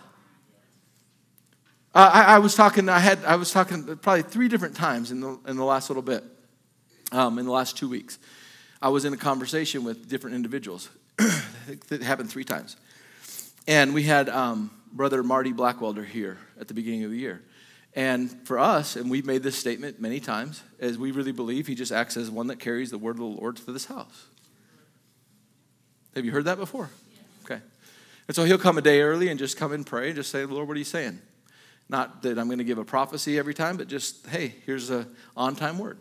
Uh, I, I, was talking, I had, I was talking probably three different times in the, in the last little bit, um, in the last two weeks. I was in a conversation with different individuals. it happened three times. And we had um, Brother Marty Blackwelder here at the beginning of the year. And for us, and we've made this statement many times, as we really believe he just acts as one that carries the word of the Lord to this house. Have you heard that before? Okay. And so he'll come a day early and just come and pray and just say, Lord, what are you saying? Not that I'm going to give a prophecy every time, but just, hey, here's a on time word.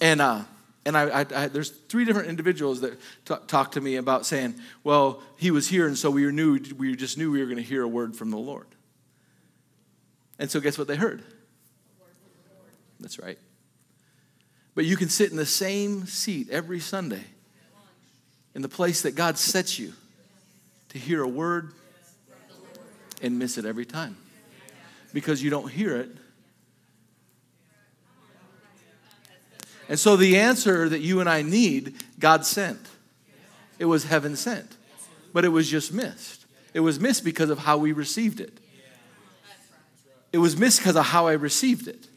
And uh, and I, I, I, there's three different individuals that t- talked to me about saying, well, he was here, and so we knew we just knew we were going to hear a word from the Lord. And so, guess what they heard? That's right. But you can sit in the same seat every Sunday in the place that God sets you to hear a word and miss it every time because you don't hear it And so the answer that you and I need, God sent. It was heaven sent. But it was just missed. It was missed because of how we received it. It was missed because of how I received it.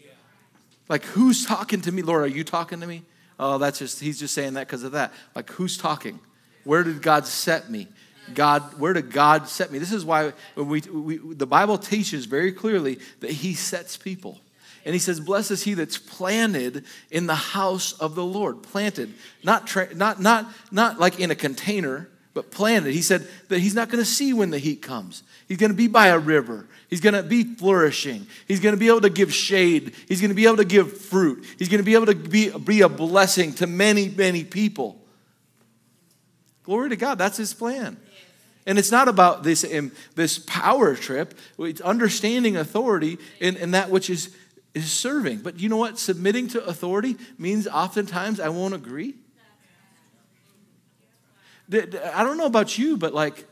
Like, who's talking to me? Lord, are you talking to me? Oh, that's just, he's just saying that because of that. Like, who's talking? Where did God set me? God, where did God set me? This is why when we, we the Bible teaches very clearly that He sets people. And he says, Blessed is he that's planted in the house of the Lord. Planted. Not, tra- not, not, not like in a container, but planted. He said that he's not going to see when the heat comes. He's going to be by a river. He's going to be flourishing. He's going to be able to give shade. He's going to be able to give fruit. He's going to be able to be, be a blessing to many, many people. Glory to God. That's his plan. And it's not about this, um, this power trip. It's understanding authority in, in that which is, is serving. But you know what? Submitting to authority means oftentimes I won't agree. I don't know about you, but like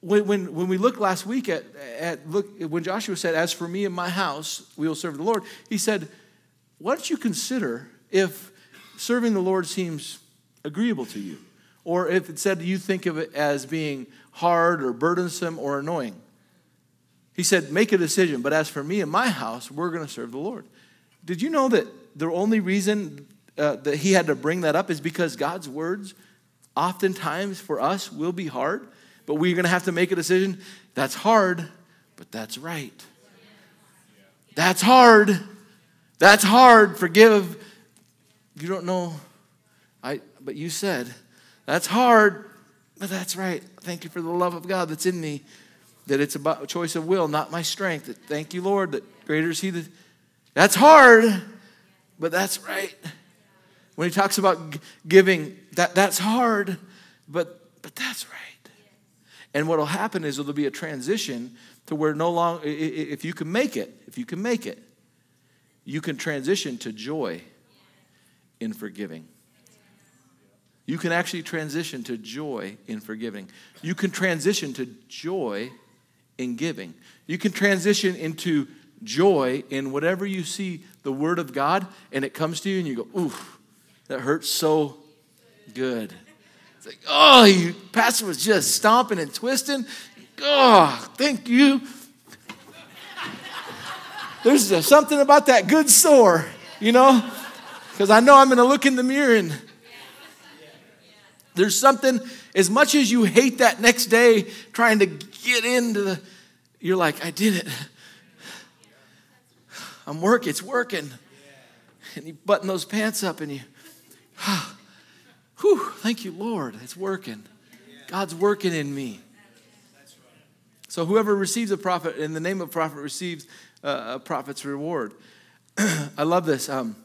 when, when, when we looked last week at, at look when Joshua said, As for me and my house, we will serve the Lord, he said, Why don't you consider if serving the Lord seems agreeable to you? Or if it said you think of it as being hard or burdensome or annoying. He said, Make a decision, but as for me and my house, we're going to serve the Lord. Did you know that the only reason uh, that he had to bring that up is because God's words, oftentimes for us, will be hard, but we're going to have to make a decision. That's hard, but that's right. That's hard. That's hard. Forgive. You don't know. I, but you said, that's hard, but that's right. Thank you for the love of God that's in me that it's about choice of will, not my strength. That thank you, Lord, that greater is He that. That's hard, but that's right. When He talks about giving, that, that's hard, but, but that's right. And what will happen is there'll be a transition to where no longer, if you can make it, if you can make it, you can transition to joy in forgiving. You can actually transition to joy in forgiving. You can transition to joy in giving. You can transition into joy in whatever you see the Word of God and it comes to you and you go, oof, that hurts so good. It's like, oh, you pastor was just stomping and twisting. Oh, thank you. There's something about that good sore, you know? Because I know I'm going to look in the mirror and there's something, as much as you hate that next day trying to get into the, you're like, I did it. I'm working, it's working. And you button those pants up and you, whew, thank you, Lord, it's working. God's working in me. So whoever receives a prophet in the name of prophet receives a prophet's reward. I love this. Um,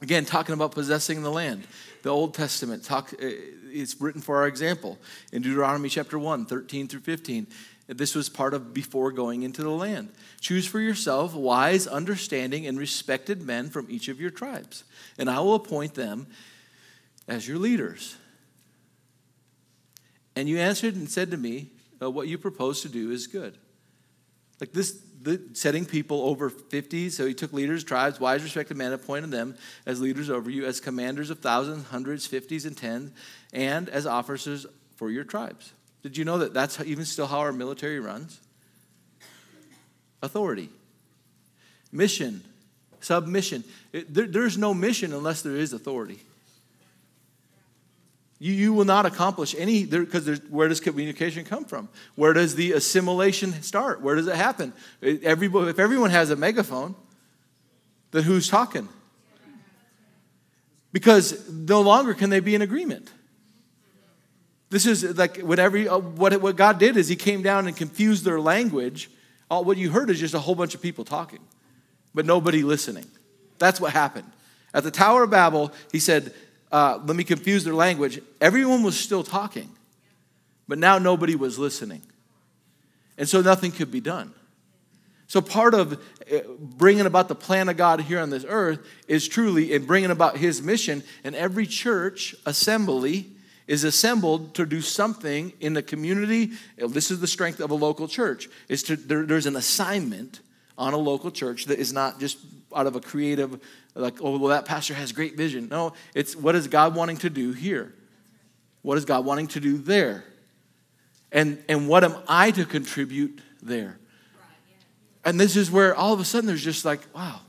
again, talking about possessing the land. The Old Testament talk. It's written for our example in Deuteronomy chapter 1, 13 through 15. This was part of before going into the land. Choose for yourself wise, understanding, and respected men from each of your tribes, and I will appoint them as your leaders. And you answered and said to me, uh, What you propose to do is good. Like this, the, setting people over 50, so he took leaders, tribes, wise, respected men, appointed them as leaders over you, as commanders of thousands, hundreds, fifties, and tens, and as officers for your tribes. Did you know that that's even still how our military runs? Authority, mission, submission. It, there, there's no mission unless there is authority. You, you will not accomplish any, because where does communication come from? Where does the assimilation start? Where does it happen? Everybody, if everyone has a megaphone, then who's talking? Because no longer can they be in agreement. This is like whatever, uh, what, what God did is He came down and confused their language. All, what you heard is just a whole bunch of people talking, but nobody listening. That's what happened. At the Tower of Babel, He said, uh, let me confuse their language. Everyone was still talking, but now nobody was listening. And so nothing could be done. So, part of uh, bringing about the plan of God here on this earth is truly in bringing about His mission. And every church assembly is assembled to do something in the community. This is the strength of a local church. Is to there, there's an assignment on a local church that is not just out of a creative, like, oh, well, that pastor has great vision. No, it's what is God wanting to do here? What is God wanting to do there? And, and what am I to contribute there? And this is where all of a sudden there's just like, wow,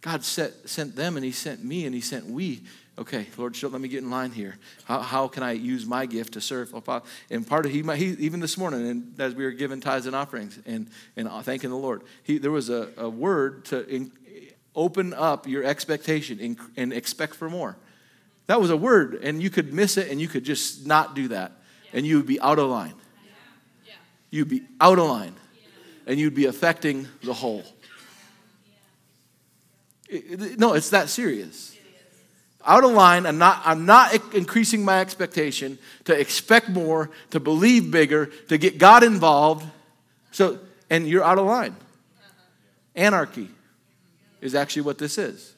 God set, sent them and He sent me and He sent we Okay, Lord, let me get in line here. How, how can I use my gift to serve? Oh, and part of he, he even this morning, and as we were giving tithes and offerings and, and thanking the Lord, he, there was a, a word to in, open up your expectation and, expect for more. That was a word, and you could miss it and you could just not do that, and you would be out of line. You'd be out of line, and you'd be affecting the whole. No, it's that serious out of line. I'm not, I'm not increasing my expectation to expect more, to believe bigger, to get God involved. So, and you're out of line. Anarchy is actually what this is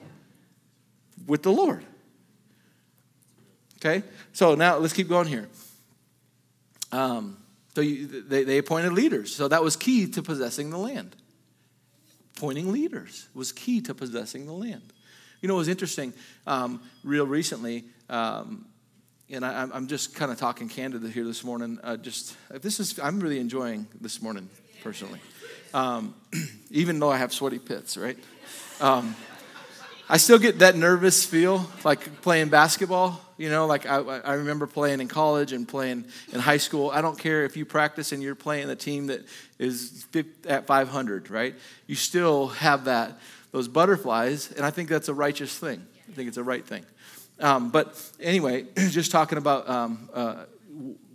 with the Lord. Okay? So now let's keep going here. Um, so you, they, they appointed leaders. So that was key to possessing the land. Appointing leaders was key to possessing the land. You know, it was interesting, um, real recently, um, and I, am just kind of talking candid here this morning. Uh, just this is, I'm really enjoying this morning personally, um, even though I have sweaty pits, right? Um, I still get that nervous feel like playing basketball. You know, like I, I remember playing in college and playing in high school. I don't care if you practice and you're playing a team that is at 500, right? You still have that those butterflies, and I think that's a righteous thing. I think it's a right thing. Um, but anyway, just talking about um, uh,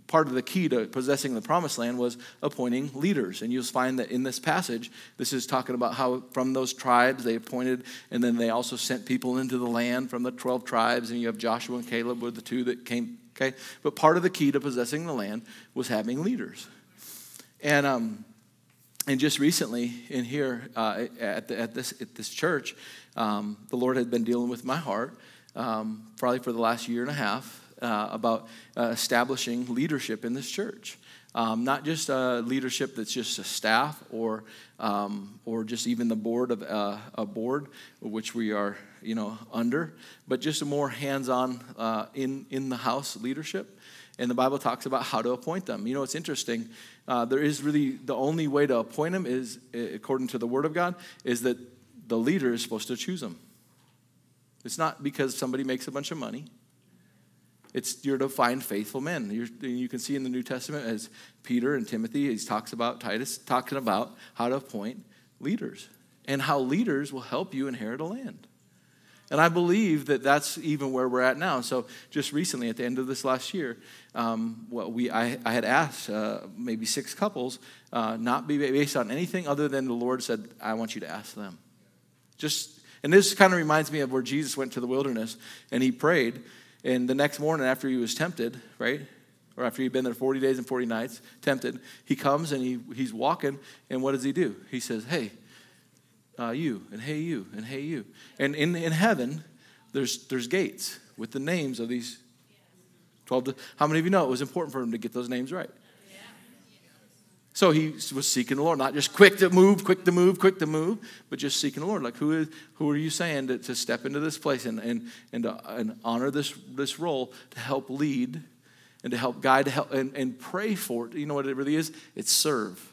part of the key to possessing the promised land was appointing leaders. And you'll find that in this passage, this is talking about how from those tribes they appointed, and then they also sent people into the land from the 12 tribes, and you have Joshua and Caleb were the two that came. Okay, but part of the key to possessing the land was having leaders. And um, and just recently in here uh, at, the, at, this, at this church, um, the Lord had been dealing with my heart um, probably for the last year and a half uh, about uh, establishing leadership in this church. Um, not just a leadership that's just a staff or, um, or just even the board of uh, a board, which we are you know, under, but just a more hands on uh, in, in the house leadership. And the Bible talks about how to appoint them. You know, it's interesting. Uh, there is really the only way to appoint them is, according to the Word of God, is that the leader is supposed to choose them. It's not because somebody makes a bunch of money. It's you're to find faithful men. You're, you can see in the New Testament as Peter and Timothy, he talks about Titus, talking about how to appoint leaders and how leaders will help you inherit a land. And I believe that that's even where we're at now. So just recently, at the end of this last year, um, well, we I, I had asked uh, maybe six couples uh, not be based on anything other than the Lord said, "I want you to ask them." Just and this kind of reminds me of where Jesus went to the wilderness and he prayed, and the next morning after he was tempted, right, or after he'd been there 40 days and 40 nights, tempted, he comes and he, he's walking, and what does he do? He says, Hey, uh, you, and hey, you, and hey, you. And in, in heaven, there's, there's gates with the names of these 12. To, how many of you know it was important for him to get those names right? So he was seeking the Lord, not just quick to move, quick to move, quick to move, but just seeking the Lord. Like, who, is, who are you saying to, to step into this place and, and, and, to, and honor this, this role to help lead and to help guide to help, and, and pray for it? You know what it really is? It's serve.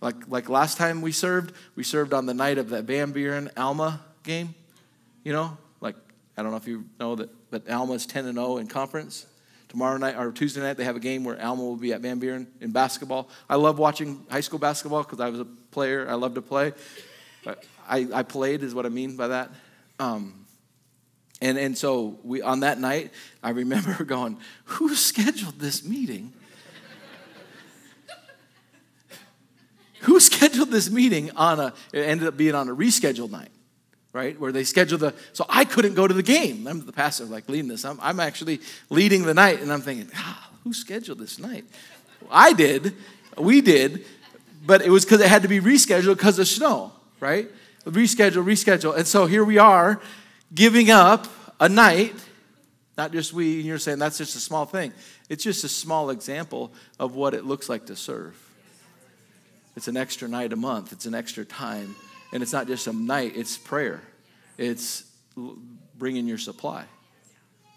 Like, like last time we served, we served on the night of that Van Buren Alma game. You know, like, I don't know if you know that, but Alma's 10 and 0 in conference. Tomorrow night or Tuesday night, they have a game where Alma will be at Van Buren in basketball. I love watching high school basketball because I was a player. I love to play. I, I played, is what I mean by that. Um, and, and so we, on that night, I remember going, Who scheduled this meeting? Who scheduled this meeting on a, it ended up being on a rescheduled night, right? Where they scheduled the, so I couldn't go to the game. I'm the pastor, like leading this. I'm, I'm actually leading the night, and I'm thinking, ah, who scheduled this night? I did, we did, but it was because it had to be rescheduled because of snow, right? Reschedule, reschedule. And so here we are giving up a night, not just we, and you're saying that's just a small thing. It's just a small example of what it looks like to serve. It's an extra night a month, it's an extra time. And it's not just a night, it's prayer, it's bringing your supply.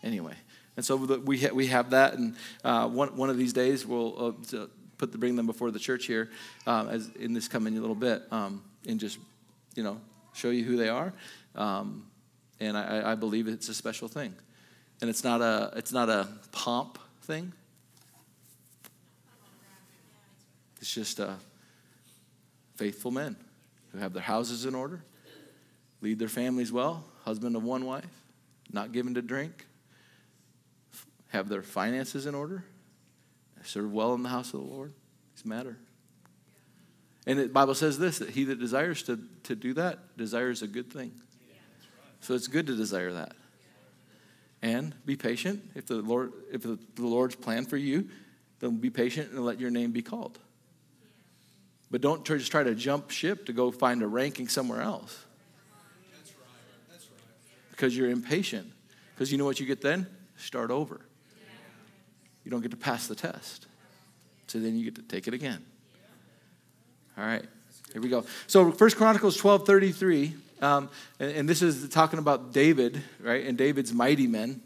Anyway, and so we, ha- we have that, and uh, one, one of these days we'll uh, put the, bring them before the church here uh, as in this coming little bit um, and just, you know, show you who they are. Um, And I, I believe it's a special thing. And it's not a, it's not a pomp thing. It's just uh, faithful men who have their houses in order, lead their families well, husband of one wife, not given to drink, have their finances in order, serve well in the house of the Lord. These matter. And the Bible says this that he that desires to, to do that desires a good thing. So it's good to desire that. And be patient. If the Lord, if the, the Lord's plan for you, then be patient and let your name be called. But don't just try to jump ship to go find a ranking somewhere else. Because you're impatient. Because you know what you get then? Start over. You don't get to pass the test. So then you get to take it again. All right, here we go. So First Chronicles 12 33, um, and, and, this is talking about David, right, and David's mighty men.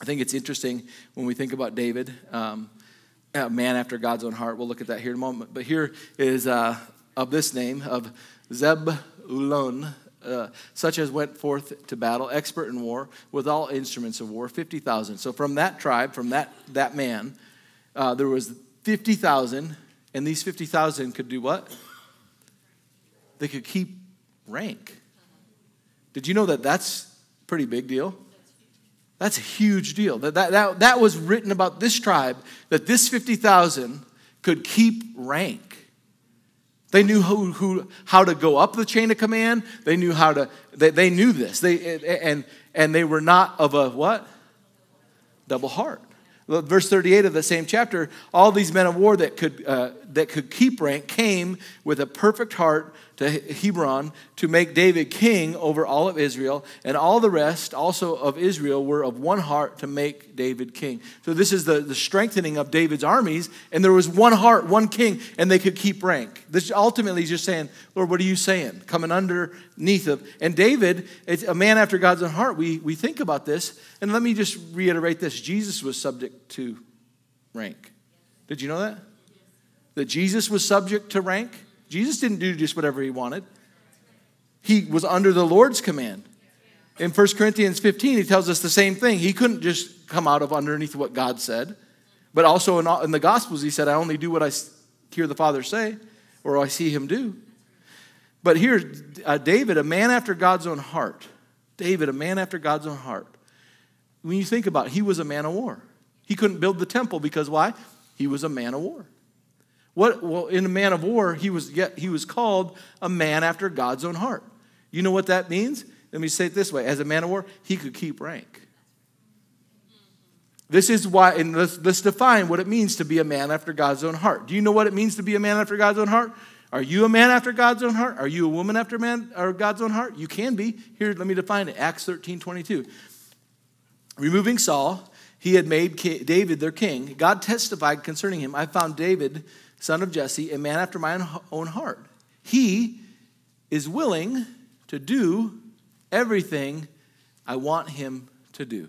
I think it's interesting when we think about David, um, a man after God's own heart. We'll look at that here in a moment. But here is uh, of this name, of Zebulun, uh, such as went forth to battle, expert in war, with all instruments of war, 50,000. So from that tribe, from that, that man, uh, there was 50,000 and these 50,000 could do what? They could keep rank. Did you know that that's pretty big deal? That's a huge deal. That, that, that, that was written about this tribe, that this 50,000 could keep rank. They knew who, who, how to go up the chain of command. They knew how to, they, they knew this. They, and, and they were not of a what? Double heart. Verse 38 of the same chapter, all these men of war that could, uh, that could keep rank came with a perfect heart to Hebron to make David king over all of Israel, and all the rest also of Israel were of one heart to make David king. So, this is the, the strengthening of David's armies, and there was one heart, one king, and they could keep rank. This ultimately is just saying, Lord, what are you saying? Coming underneath of. And David, it's a man after God's own heart. We, we think about this, and let me just reiterate this Jesus was subject to rank. Did you know that? That Jesus was subject to rank? Jesus didn't do just whatever he wanted. He was under the Lord's command. In 1 Corinthians 15, he tells us the same thing. He couldn't just come out of underneath what God said. But also in, in the Gospels, he said, I only do what I hear the Father say or I see him do. But here, uh, David, a man after God's own heart. David, a man after God's own heart. When you think about it, he was a man of war. He couldn't build the temple because why? He was a man of war. What, well, in a man of war, he was, yet, he was called a man after God's own heart. You know what that means? Let me say it this way as a man of war, he could keep rank. This is why, and let's, let's define what it means to be a man after God's own heart. Do you know what it means to be a man after God's own heart? Are you a man after God's own heart? Are you a woman after man or God's own heart? You can be. Here, let me define it. Acts 13, 22. Removing Saul, he had made David their king. God testified concerning him. I found David son of Jesse, a man after my own heart. He is willing to do everything I want him to do.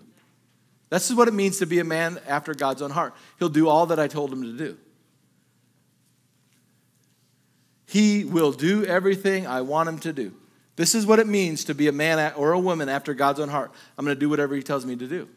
This is what it means to be a man after God's own heart. He'll do all that I told him to do. He will do everything I want him to do. This is what it means to be a man or a woman after God's own heart. I'm going to do whatever he tells me to do.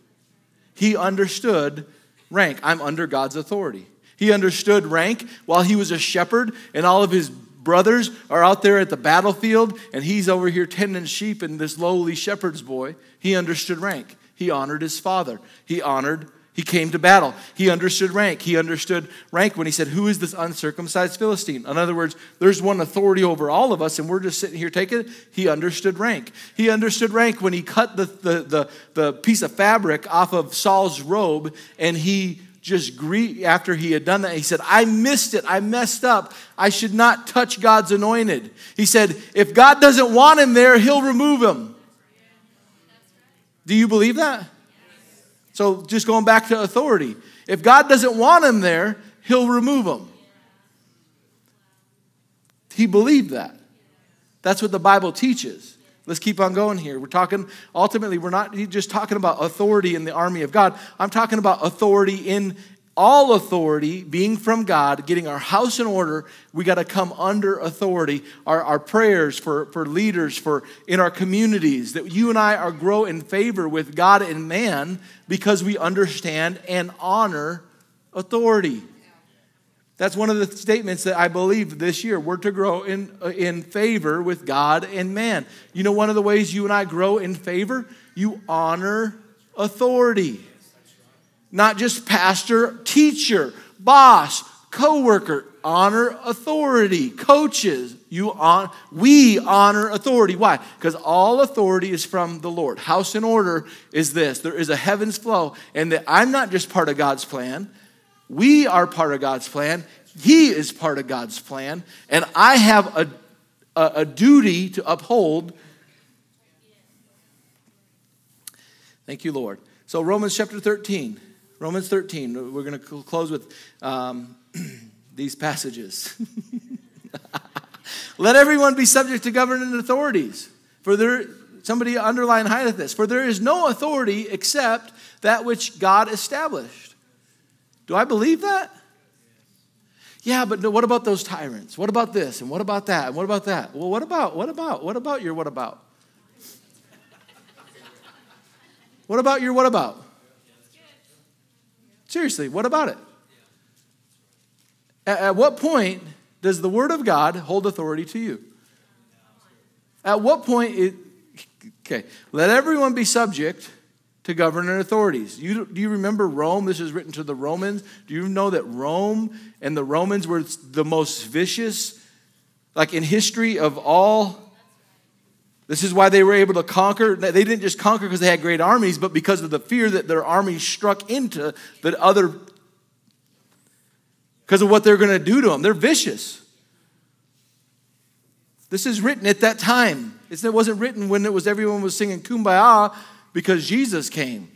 He understood rank. I'm under God's authority. He understood rank while he was a shepherd, and all of his brothers are out there at the battlefield, and he's over here tending sheep and this lowly shepherd's boy. He understood rank. He honored his father. He honored, he came to battle. He understood rank. He understood rank when he said, Who is this uncircumcised Philistine? In other words, there's one authority over all of us, and we're just sitting here taking it. He understood rank. He understood rank when he cut the, the, the, the piece of fabric off of Saul's robe and he just grieve after he had done that. He said, I missed it. I messed up. I should not touch God's anointed. He said, if God doesn't want him there, he'll remove him. Do you believe that? So just going back to authority. If God doesn't want him there, he'll remove him. He believed that. That's what the Bible teaches. Let's keep on going here. We're talking, ultimately, we're not just talking about authority in the army of God. I'm talking about authority in all authority being from God, getting our house in order, we got to come under authority. Our, our prayers for, for leaders, for in our communities, that you and I are grow in favor with God and man because we understand and honor authority. That's one of the statements that I believe this year. We're to grow in, uh, in favor with God and man. You know, one of the ways you and I grow in favor? You honor authority not just pastor, teacher, boss, co-worker, honor authority, coaches, you on we honor authority. Why? Because all authority is from the Lord. House in order is this. There is a heaven's flow, and that I'm not just part of God's plan. We are part of God's plan. He is part of God's plan, and I have a, a, a duty to uphold. Thank you, Lord. So Romans chapter 13. Romans 13. We're going to close with um, these passages. Let everyone be subject to governing authorities. For there, somebody underline hideth this. For there is no authority except that which God established. Do I believe that? Yeah, but what about those tyrants? What about this? And what about that? And what about that? Well, what about, what about, what about your what about? What about your what about? Seriously, what about it? At, what point does the Word of God hold authority to you? At what point, it, okay, let everyone be subject to governing authorities. You, do you remember Rome? This is written to the Romans. Do you know that Rome and the Romans were the most vicious, like in history of all this is why they were able to conquer. They didn't just conquer because they had great armies, but because of the fear that their armies struck into the other, because of what they're going to do to them. They're vicious. This is written at that time. It wasn't written when it was everyone was singing kumbaya because Jesus came.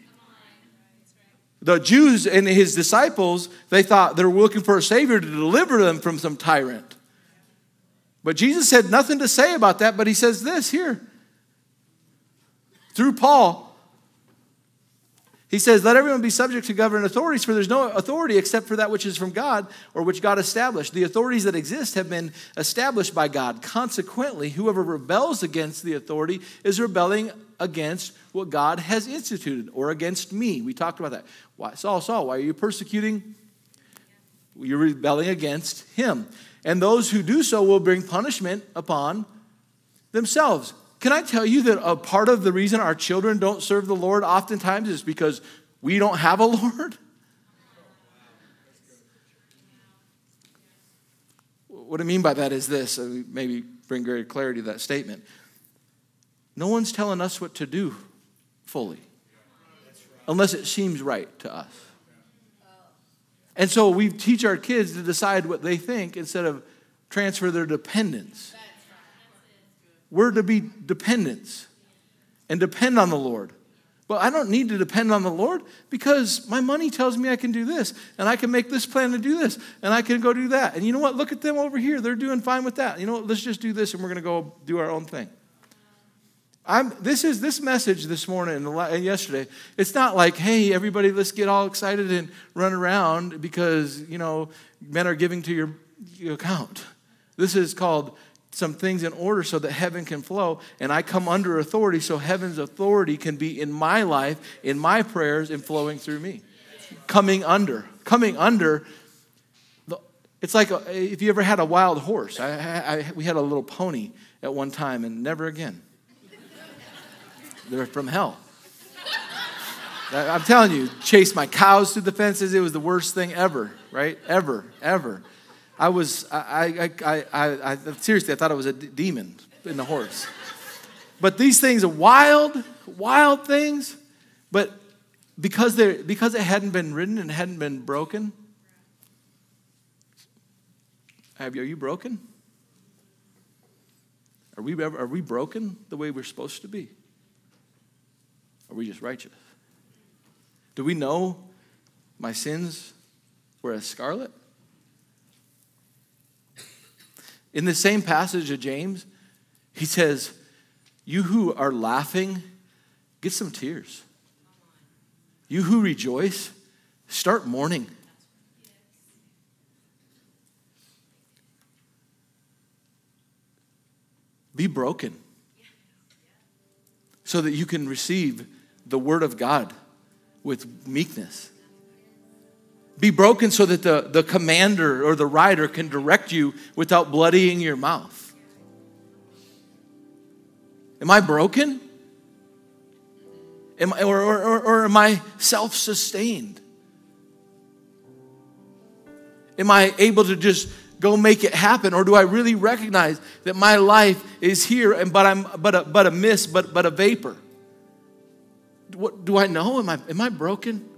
The Jews and his disciples, they thought they were looking for a Savior to deliver them from some tyrant. But Jesus had nothing to say about that, but he says this here. Through Paul, he says, Let everyone be subject to governing authorities, for there's no authority except for that which is from God or which God established. The authorities that exist have been established by God. Consequently, whoever rebels against the authority is rebelling against what God has instituted or against me. We talked about that. Why, Saul, Saul, why are you persecuting? You're rebelling against him and those who do so will bring punishment upon themselves. Can I tell you that a part of the reason our children don't serve the Lord oftentimes is because we don't have a Lord? What I mean by that is this, maybe bring greater clarity to that statement. No one's telling us what to do fully, unless it seems right to us. And so we teach our kids to decide what they think instead of transfer their dependence. We're to be dependents and depend on the Lord. But I don't need to depend on the Lord because my money tells me I can do this and I can make this plan to do this and I can go do that. And you know what? Look at them over here. They're doing fine with that. You know what? Let's just do this and we're going to go do our own thing. I'm, this is this message this morning and yesterday. It's not like, hey, everybody, let's get all excited and run around because you know men are giving to your, your account. This is called some things in order so that heaven can flow, and I come under authority so heaven's authority can be in my life, in my prayers, and flowing through me. Coming under, coming under. It's like if you ever had a wild horse. I, I, we had a little pony at one time, and never again. They're from hell. I'm telling you, chased my cows through the fences. It was the worst thing ever, right? Ever, ever. I was, I, I, I, I, seriously, I thought it was a demon in the horse. But these things are wild, wild things. But because, they're, because it hadn't been ridden and hadn't been broken, have you, are you broken? Are we, are we broken the way we're supposed to be? Are we just righteous? Do we know my sins were as scarlet? In the same passage of James, he says, You who are laughing, get some tears. You who rejoice, start mourning. Be broken so that you can receive the word of God with meekness. Be broken so that the, the commander or the rider can direct you without bloodying your mouth. Am I broken? Am I, or, or, or am I self sustained? Am I able to just go make it happen? Or do I really recognize that my life is here and but I'm but a, but a mist, but, but a vapor? What do I know? Am I, am I broken?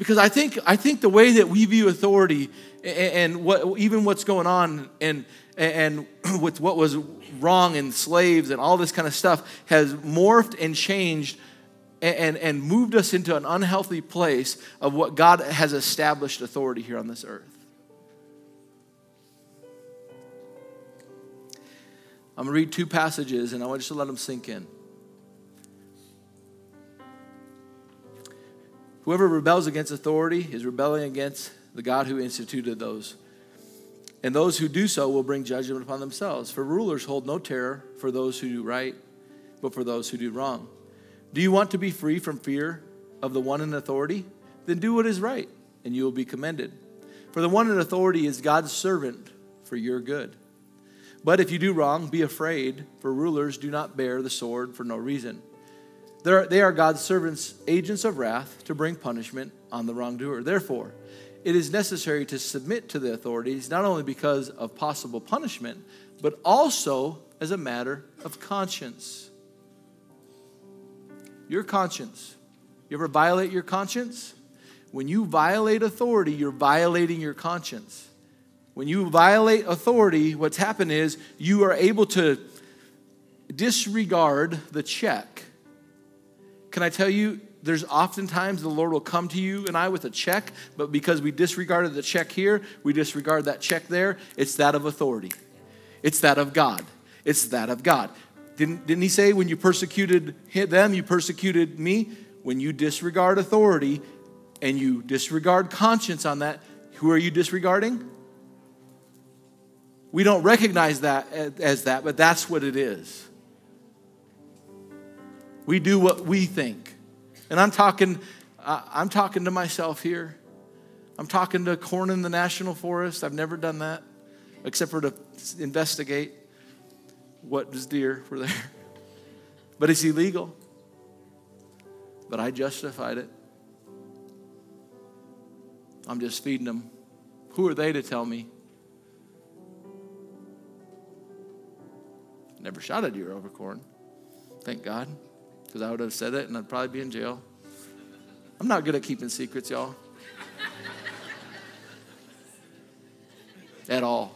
Because I think, I think the way that we view authority and, and what, even what's going on and, and with what was wrong in slaves and all this kind of stuff has morphed and changed and, and moved us into an unhealthy place of what God has established authority here on this earth. I'm going to read two passages and I want you to let them sink in. Whoever rebels against authority is rebelling against the God who instituted those. And those who do so will bring judgment upon themselves. For rulers hold no terror for those who do right, but for those who do wrong. Do you want to be free from fear of the one in authority? Then do what is right, and you will be commended. For the one in authority is God's servant for your good. But if you do wrong, be afraid, for rulers do not bear the sword for no reason. They're, they are God's servants, agents of wrath, to bring punishment on the wrongdoer. Therefore, it is necessary to submit to the authorities, not only because of possible punishment, but also as a matter of conscience. Your conscience. You ever violate your conscience? When you violate authority, you're violating your conscience. When you violate authority, what's happened is you are able to disregard the check can I tell you, there's oftentimes the Lord will come to you and I with a check, but because we disregarded the check here, we disregard that check there. It's that of authority, it's that of God. It's that of God. Didn't, didn't he say, when you persecuted them, you persecuted me? When you disregard authority and you disregard conscience on that, who are you disregarding? We don't recognize that as that, but that's what it is. We do what we think. And I'm talking, I'm talking to myself here. I'm talking to corn in the national forest. I've never done that, except for to investigate what is deer were there. But it's illegal. But I justified it. I'm just feeding them. Who are they to tell me? Never shot a deer over corn. Thank God because I would have said it and I'd probably be in jail. I'm not good at keeping secrets, y'all. at all.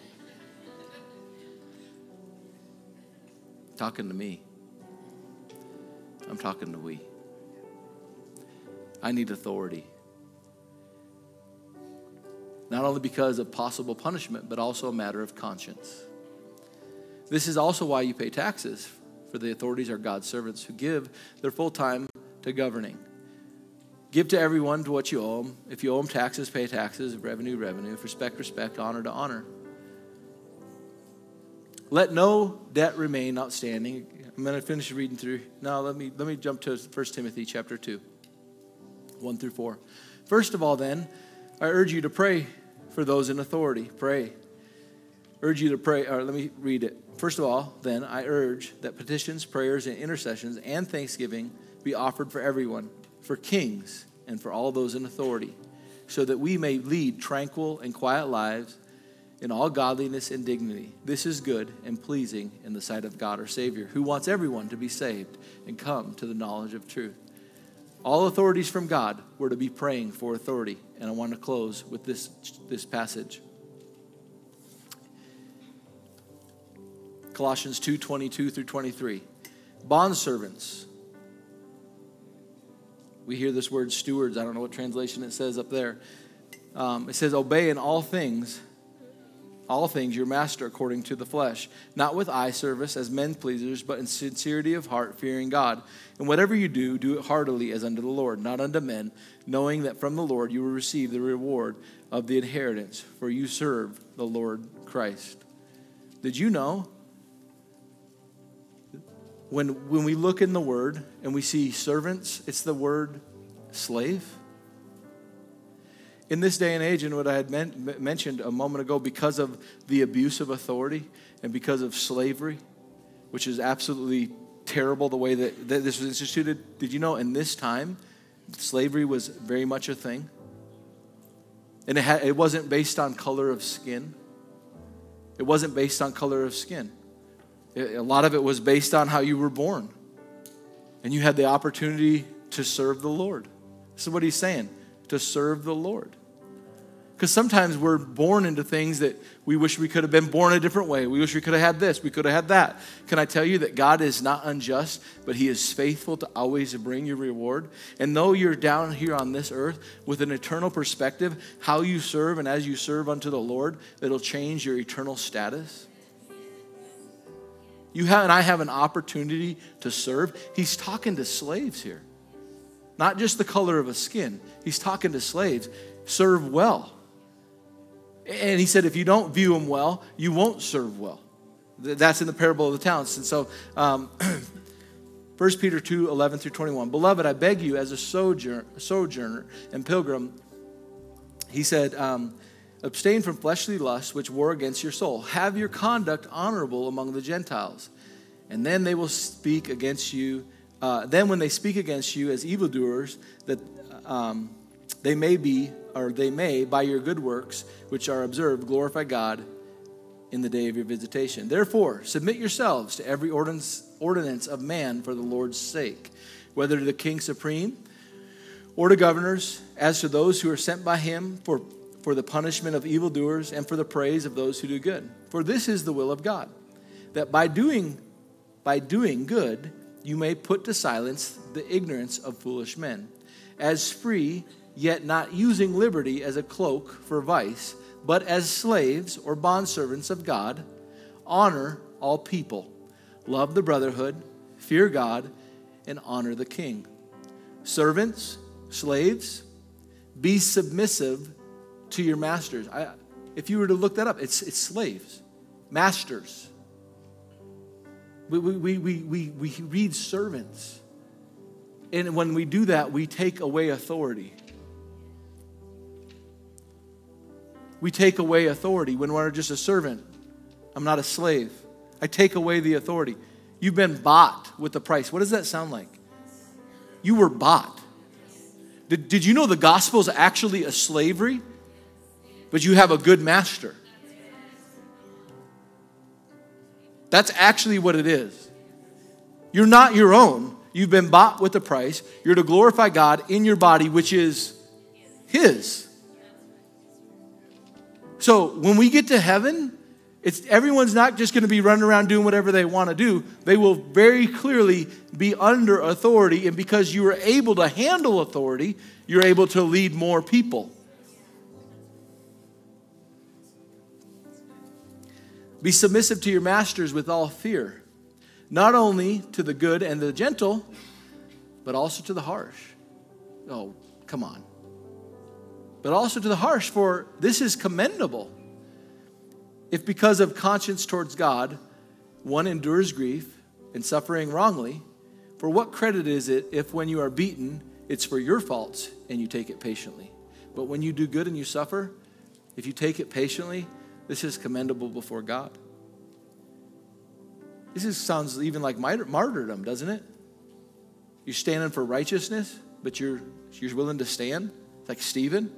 Talking to me. I'm talking to we. I need authority. Not only because of possible punishment, but also a matter of conscience. This is also why you pay taxes for the authorities are God's servants who give their full time to governing. Give to everyone to what you owe them. If you owe them taxes, pay taxes. Revenue, revenue. If respect, respect. Honor to honor. Let no debt remain outstanding. I'm going to finish reading through. Now let me let me jump to 1 Timothy chapter 2, 1 through 4. First of all, then, I urge you to pray for those in authority. Pray. Urge you to pray. Or let me read it. First of all, then, I urge that petitions, prayers, and intercessions and thanksgiving be offered for everyone, for kings, and for all those in authority, so that we may lead tranquil and quiet lives in all godliness and dignity. This is good and pleasing in the sight of God our Savior, who wants everyone to be saved and come to the knowledge of truth. All authorities from God were to be praying for authority. And I want to close with this, this passage. Colossians 2 22 through 23. Bondservants. We hear this word stewards. I don't know what translation it says up there. Um, it says, Obey in all things, all things, your master according to the flesh, not with eye service as men pleasers, but in sincerity of heart, fearing God. And whatever you do, do it heartily as unto the Lord, not unto men, knowing that from the Lord you will receive the reward of the inheritance, for you serve the Lord Christ. Did you know when, when we look in the word and we see servants, it's the word slave. In this day and age, and what I had men- mentioned a moment ago, because of the abuse of authority and because of slavery, which is absolutely terrible the way that, that this was instituted, did you know in this time, slavery was very much a thing? And it, had, it wasn't based on color of skin. It wasn't based on color of skin. A lot of it was based on how you were born. And you had the opportunity to serve the Lord. This is what he's saying to serve the Lord. Because sometimes we're born into things that we wish we could have been born a different way. We wish we could have had this, we could have had that. Can I tell you that God is not unjust, but He is faithful to always bring you reward? And though you're down here on this earth with an eternal perspective, how you serve and as you serve unto the Lord, it'll change your eternal status. You have, and I have an opportunity to serve. He's talking to slaves here, not just the color of a skin. He's talking to slaves. Serve well. And he said, if you don't view them well, you won't serve well. That's in the parable of the talents. And so, um, 1 Peter 2 11 through 21. Beloved, I beg you, as a sojourner, sojourner and pilgrim, he said, um, abstain from fleshly lusts which war against your soul. Have your conduct honorable among the Gentiles. And then they will speak against you. Uh, then, when they speak against you as evildoers, that um, they may be or they may, by your good works which are observed, glorify God in the day of your visitation. Therefore, submit yourselves to every ordinance, ordinance of man for the Lord's sake, whether to the king supreme or to governors, as to those who are sent by him for, for the punishment of evildoers and for the praise of those who do good. For this is the will of God, that by doing, by doing good, you may put to silence the ignorance of foolish men. As free yet not using liberty as a cloak for vice, but as slaves or bondservants of God, honor all people, love the brotherhood, fear God, and honor the king. Servants, slaves, be submissive to your masters. I, if you were to look that up, it's, it's slaves, masters. We, we, we, we, we read servants. And when we do that, we take away authority. we take away authority when we're just a servant. I'm not a slave. I take away the authority. You've been bought with the price. What does that sound like? You were bought. Did, did you know the gospel is actually a slavery? But you have a good master. That's actually what it is. You're not your own. You've been bought with a price. You're to glorify God in your body, which is His. So when we get to heaven, it's, everyone's not just going to be running around doing whatever they want to do. They will very clearly be under authority. And because you are able to handle authority, you're able to lead more people. Be submissive to your masters with all fear, not only to the good and the gentle, but also to the harsh. Oh, come on but also to the harsh, for this is commendable. If because of conscience towards God, one endures grief and suffering wrongly, for what credit is it if when you are beaten, it's for your faults and you take it patiently? But when you do good and you suffer, if you take it patiently, this is commendable before God. This is, sounds even like martyrdom, doesn't it? You're standing for righteousness, but you're, you're willing to stand, like Stephen.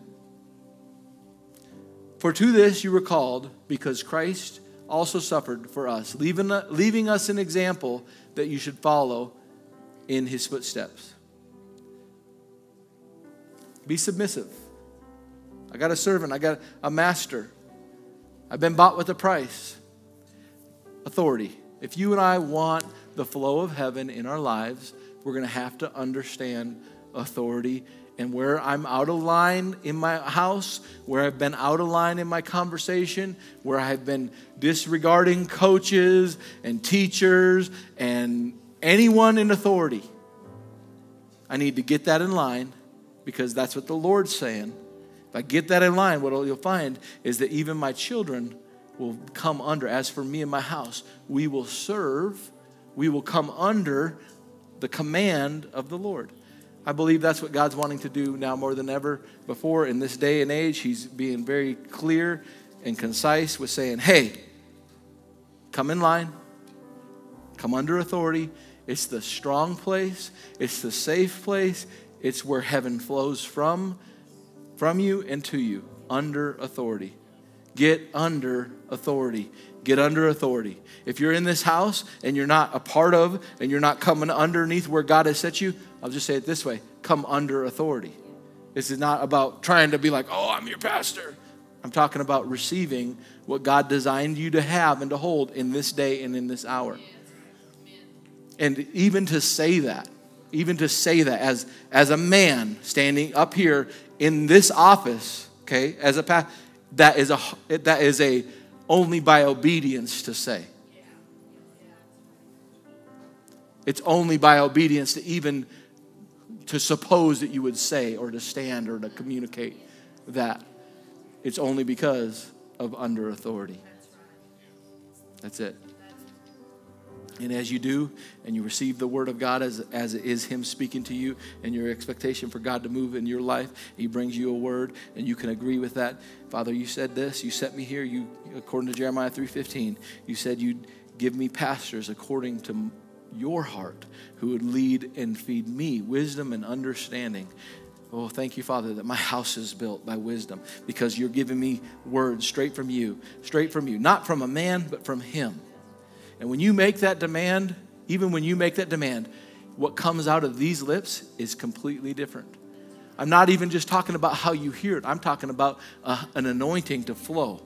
For to this you were called, because Christ also suffered for us, leaving, leaving us an example that you should follow in his footsteps. Be submissive. I got a servant, I got a master. I've been bought with a price. Authority. If you and I want the flow of heaven in our lives, we're going to have to understand authority and where I'm out of line in my house, where I've been out of line in my conversation, where I've been disregarding coaches and teachers and anyone in authority, I need to get that in line because that's what the Lord's saying. I get that in line, what you'll find is that even my children will come under. As for me and my house, we will serve we will come under the command of the Lord. I believe that's what God's wanting to do now more than ever before in this day and age. He's being very clear and concise with saying, hey, come in line, come under authority. It's the strong place, it's the safe place, it's where heaven flows from, from you and to you, under authority. Get under authority. Get under authority. If you're in this house and you're not a part of and you're not coming underneath where God has set you, I'll just say it this way come under authority. This is not about trying to be like, oh, I'm your pastor. I'm talking about receiving what God designed you to have and to hold in this day and in this hour. And even to say that, even to say that as, as a man standing up here in this office, okay, as a pastor, that is a that is a only by obedience to say. It's only by obedience to even to suppose that you would say or to stand or to communicate that. It's only because of under authority. That's it. And as you do, and you receive the word of God as, as it is Him speaking to you, and your expectation for God to move in your life, He brings you a word, and you can agree with that. Father, you said this. You set me here. You, according to Jeremiah three fifteen, you said you'd give me pastors according to your heart, who would lead and feed me wisdom and understanding. Oh, thank you, Father, that my house is built by wisdom because you're giving me words straight from you, straight from you, not from a man, but from Him. And when you make that demand, even when you make that demand, what comes out of these lips is completely different. I'm not even just talking about how you hear it, I'm talking about uh, an anointing to flow.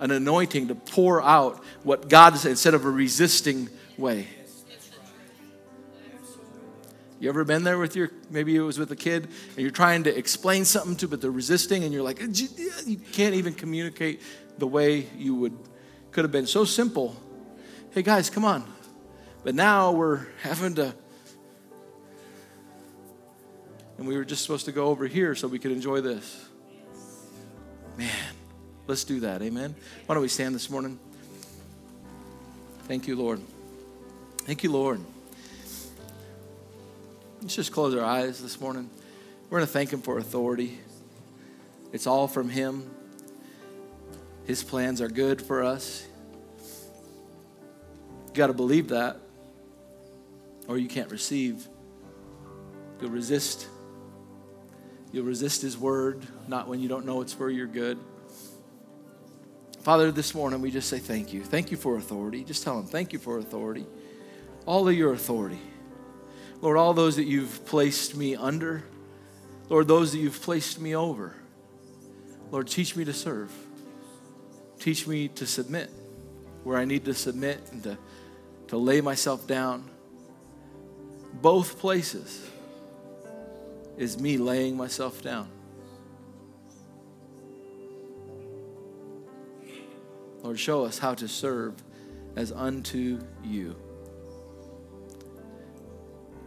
An anointing to pour out what God is instead of a resisting way. You ever been there with your, maybe it was with a kid, and you're trying to explain something to, but they're resisting, and you're like, you can't even communicate the way you would could have been so simple. Hey, guys, come on. But now we're having to. And we were just supposed to go over here so we could enjoy this. Man, let's do that. Amen. Why don't we stand this morning? Thank you, Lord. Thank you, Lord. Let's just close our eyes this morning. We're going to thank Him for authority. It's all from Him. His plans are good for us. You got to believe that, or you can't receive. You'll resist. You'll resist His word, not when you don't know it's for your good. Father, this morning we just say thank you. Thank you for authority. Just tell Him, thank you for authority. All of your authority. Lord, all those that you've placed me under. Lord, those that you've placed me over. Lord, teach me to serve. Teach me to submit where I need to submit and to, to lay myself down. Both places is me laying myself down. Lord, show us how to serve as unto you.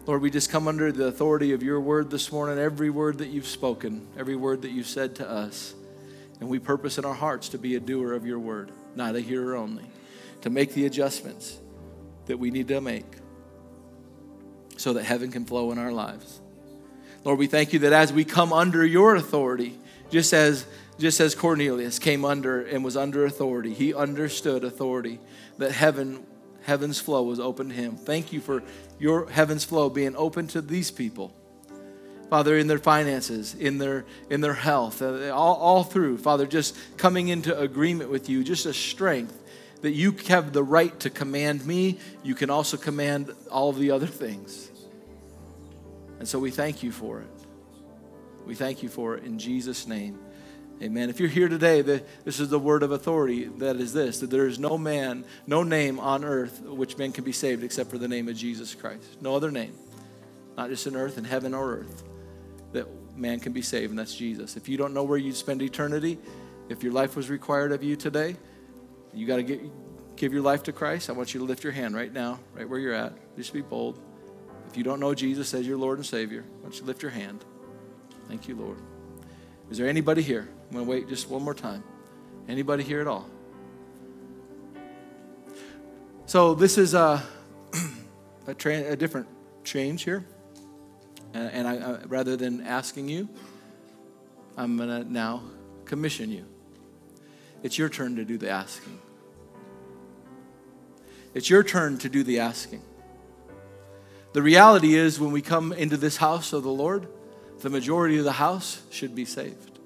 Lord, we just come under the authority of your word this morning, every word that you've spoken, every word that you've said to us. And we purpose in our hearts to be a doer of your word, not a hearer only, to make the adjustments that we need to make so that heaven can flow in our lives. Lord, we thank you that as we come under your authority, just as just as Cornelius came under and was under authority, he understood authority, that heaven heaven's flow was open to him. Thank you for your heaven's flow being open to these people Father, in their finances, in their, in their health, uh, all, all through, Father, just coming into agreement with you, just a strength that you have the right to command me. You can also command all of the other things. And so we thank you for it. We thank you for it in Jesus' name. Amen. If you're here today, the, this is the word of authority that is this that there is no man, no name on earth which men can be saved except for the name of Jesus Christ. No other name. Not just in earth, in heaven or earth that man can be saved, and that's Jesus. If you don't know where you'd spend eternity, if your life was required of you today, you got to give your life to Christ. I want you to lift your hand right now, right where you're at. Just be bold. If you don't know Jesus as your Lord and Savior, I want you to lift your hand. Thank you, Lord. Is there anybody here? I'm going to wait just one more time. Anybody here at all? So this is a, a, tra- a different change here. Uh, and I, I, rather than asking you, I'm going to now commission you. It's your turn to do the asking. It's your turn to do the asking. The reality is, when we come into this house of the Lord, the majority of the house should be saved.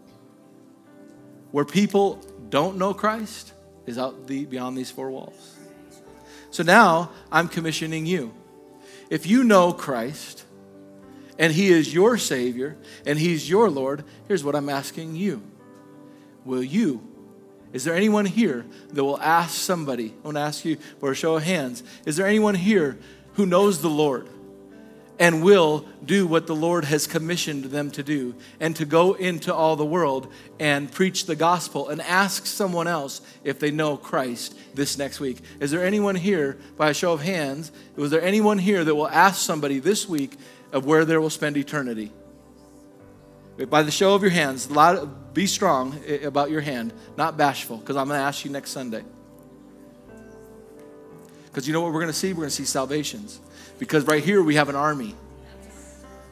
Where people don't know Christ is out the, beyond these four walls. So now I'm commissioning you. If you know Christ and He is your Savior and He's your Lord, here's what I'm asking you Will you? Is there anyone here that will ask somebody? I want to ask you for a show of hands. Is there anyone here who knows the Lord? and will do what the Lord has commissioned them to do and to go into all the world and preach the gospel and ask someone else if they know Christ this next week. Is there anyone here, by a show of hands, was there anyone here that will ask somebody this week of where they will spend eternity? By the show of your hands, be strong about your hand, not bashful, because I'm going to ask you next Sunday. Because you know what we're going to see? We're going to see salvations because right here we have an army.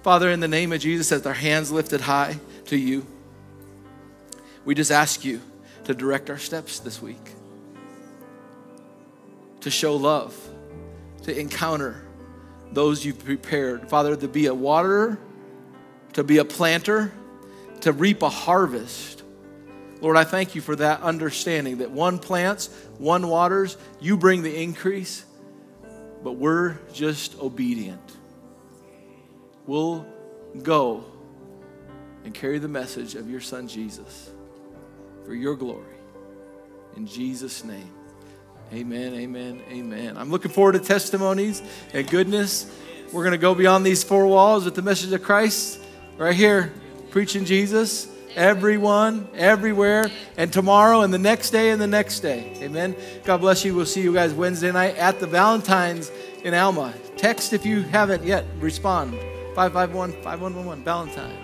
Father, in the name of Jesus, as our hands lifted high to you, we just ask you to direct our steps this week, to show love, to encounter those you've prepared. Father, to be a waterer, to be a planter, to reap a harvest. Lord, I thank you for that understanding that one plants, one waters, you bring the increase but we're just obedient. We'll go and carry the message of your son Jesus for your glory. In Jesus' name. Amen, amen, amen. I'm looking forward to testimonies and goodness. We're going to go beyond these four walls with the message of Christ right here, preaching Jesus everyone, everywhere, and tomorrow and the next day and the next day. Amen. God bless you. We'll see you guys Wednesday night at the Valentine's in Alma. Text if you haven't yet. Respond. 551 5111 Valentine.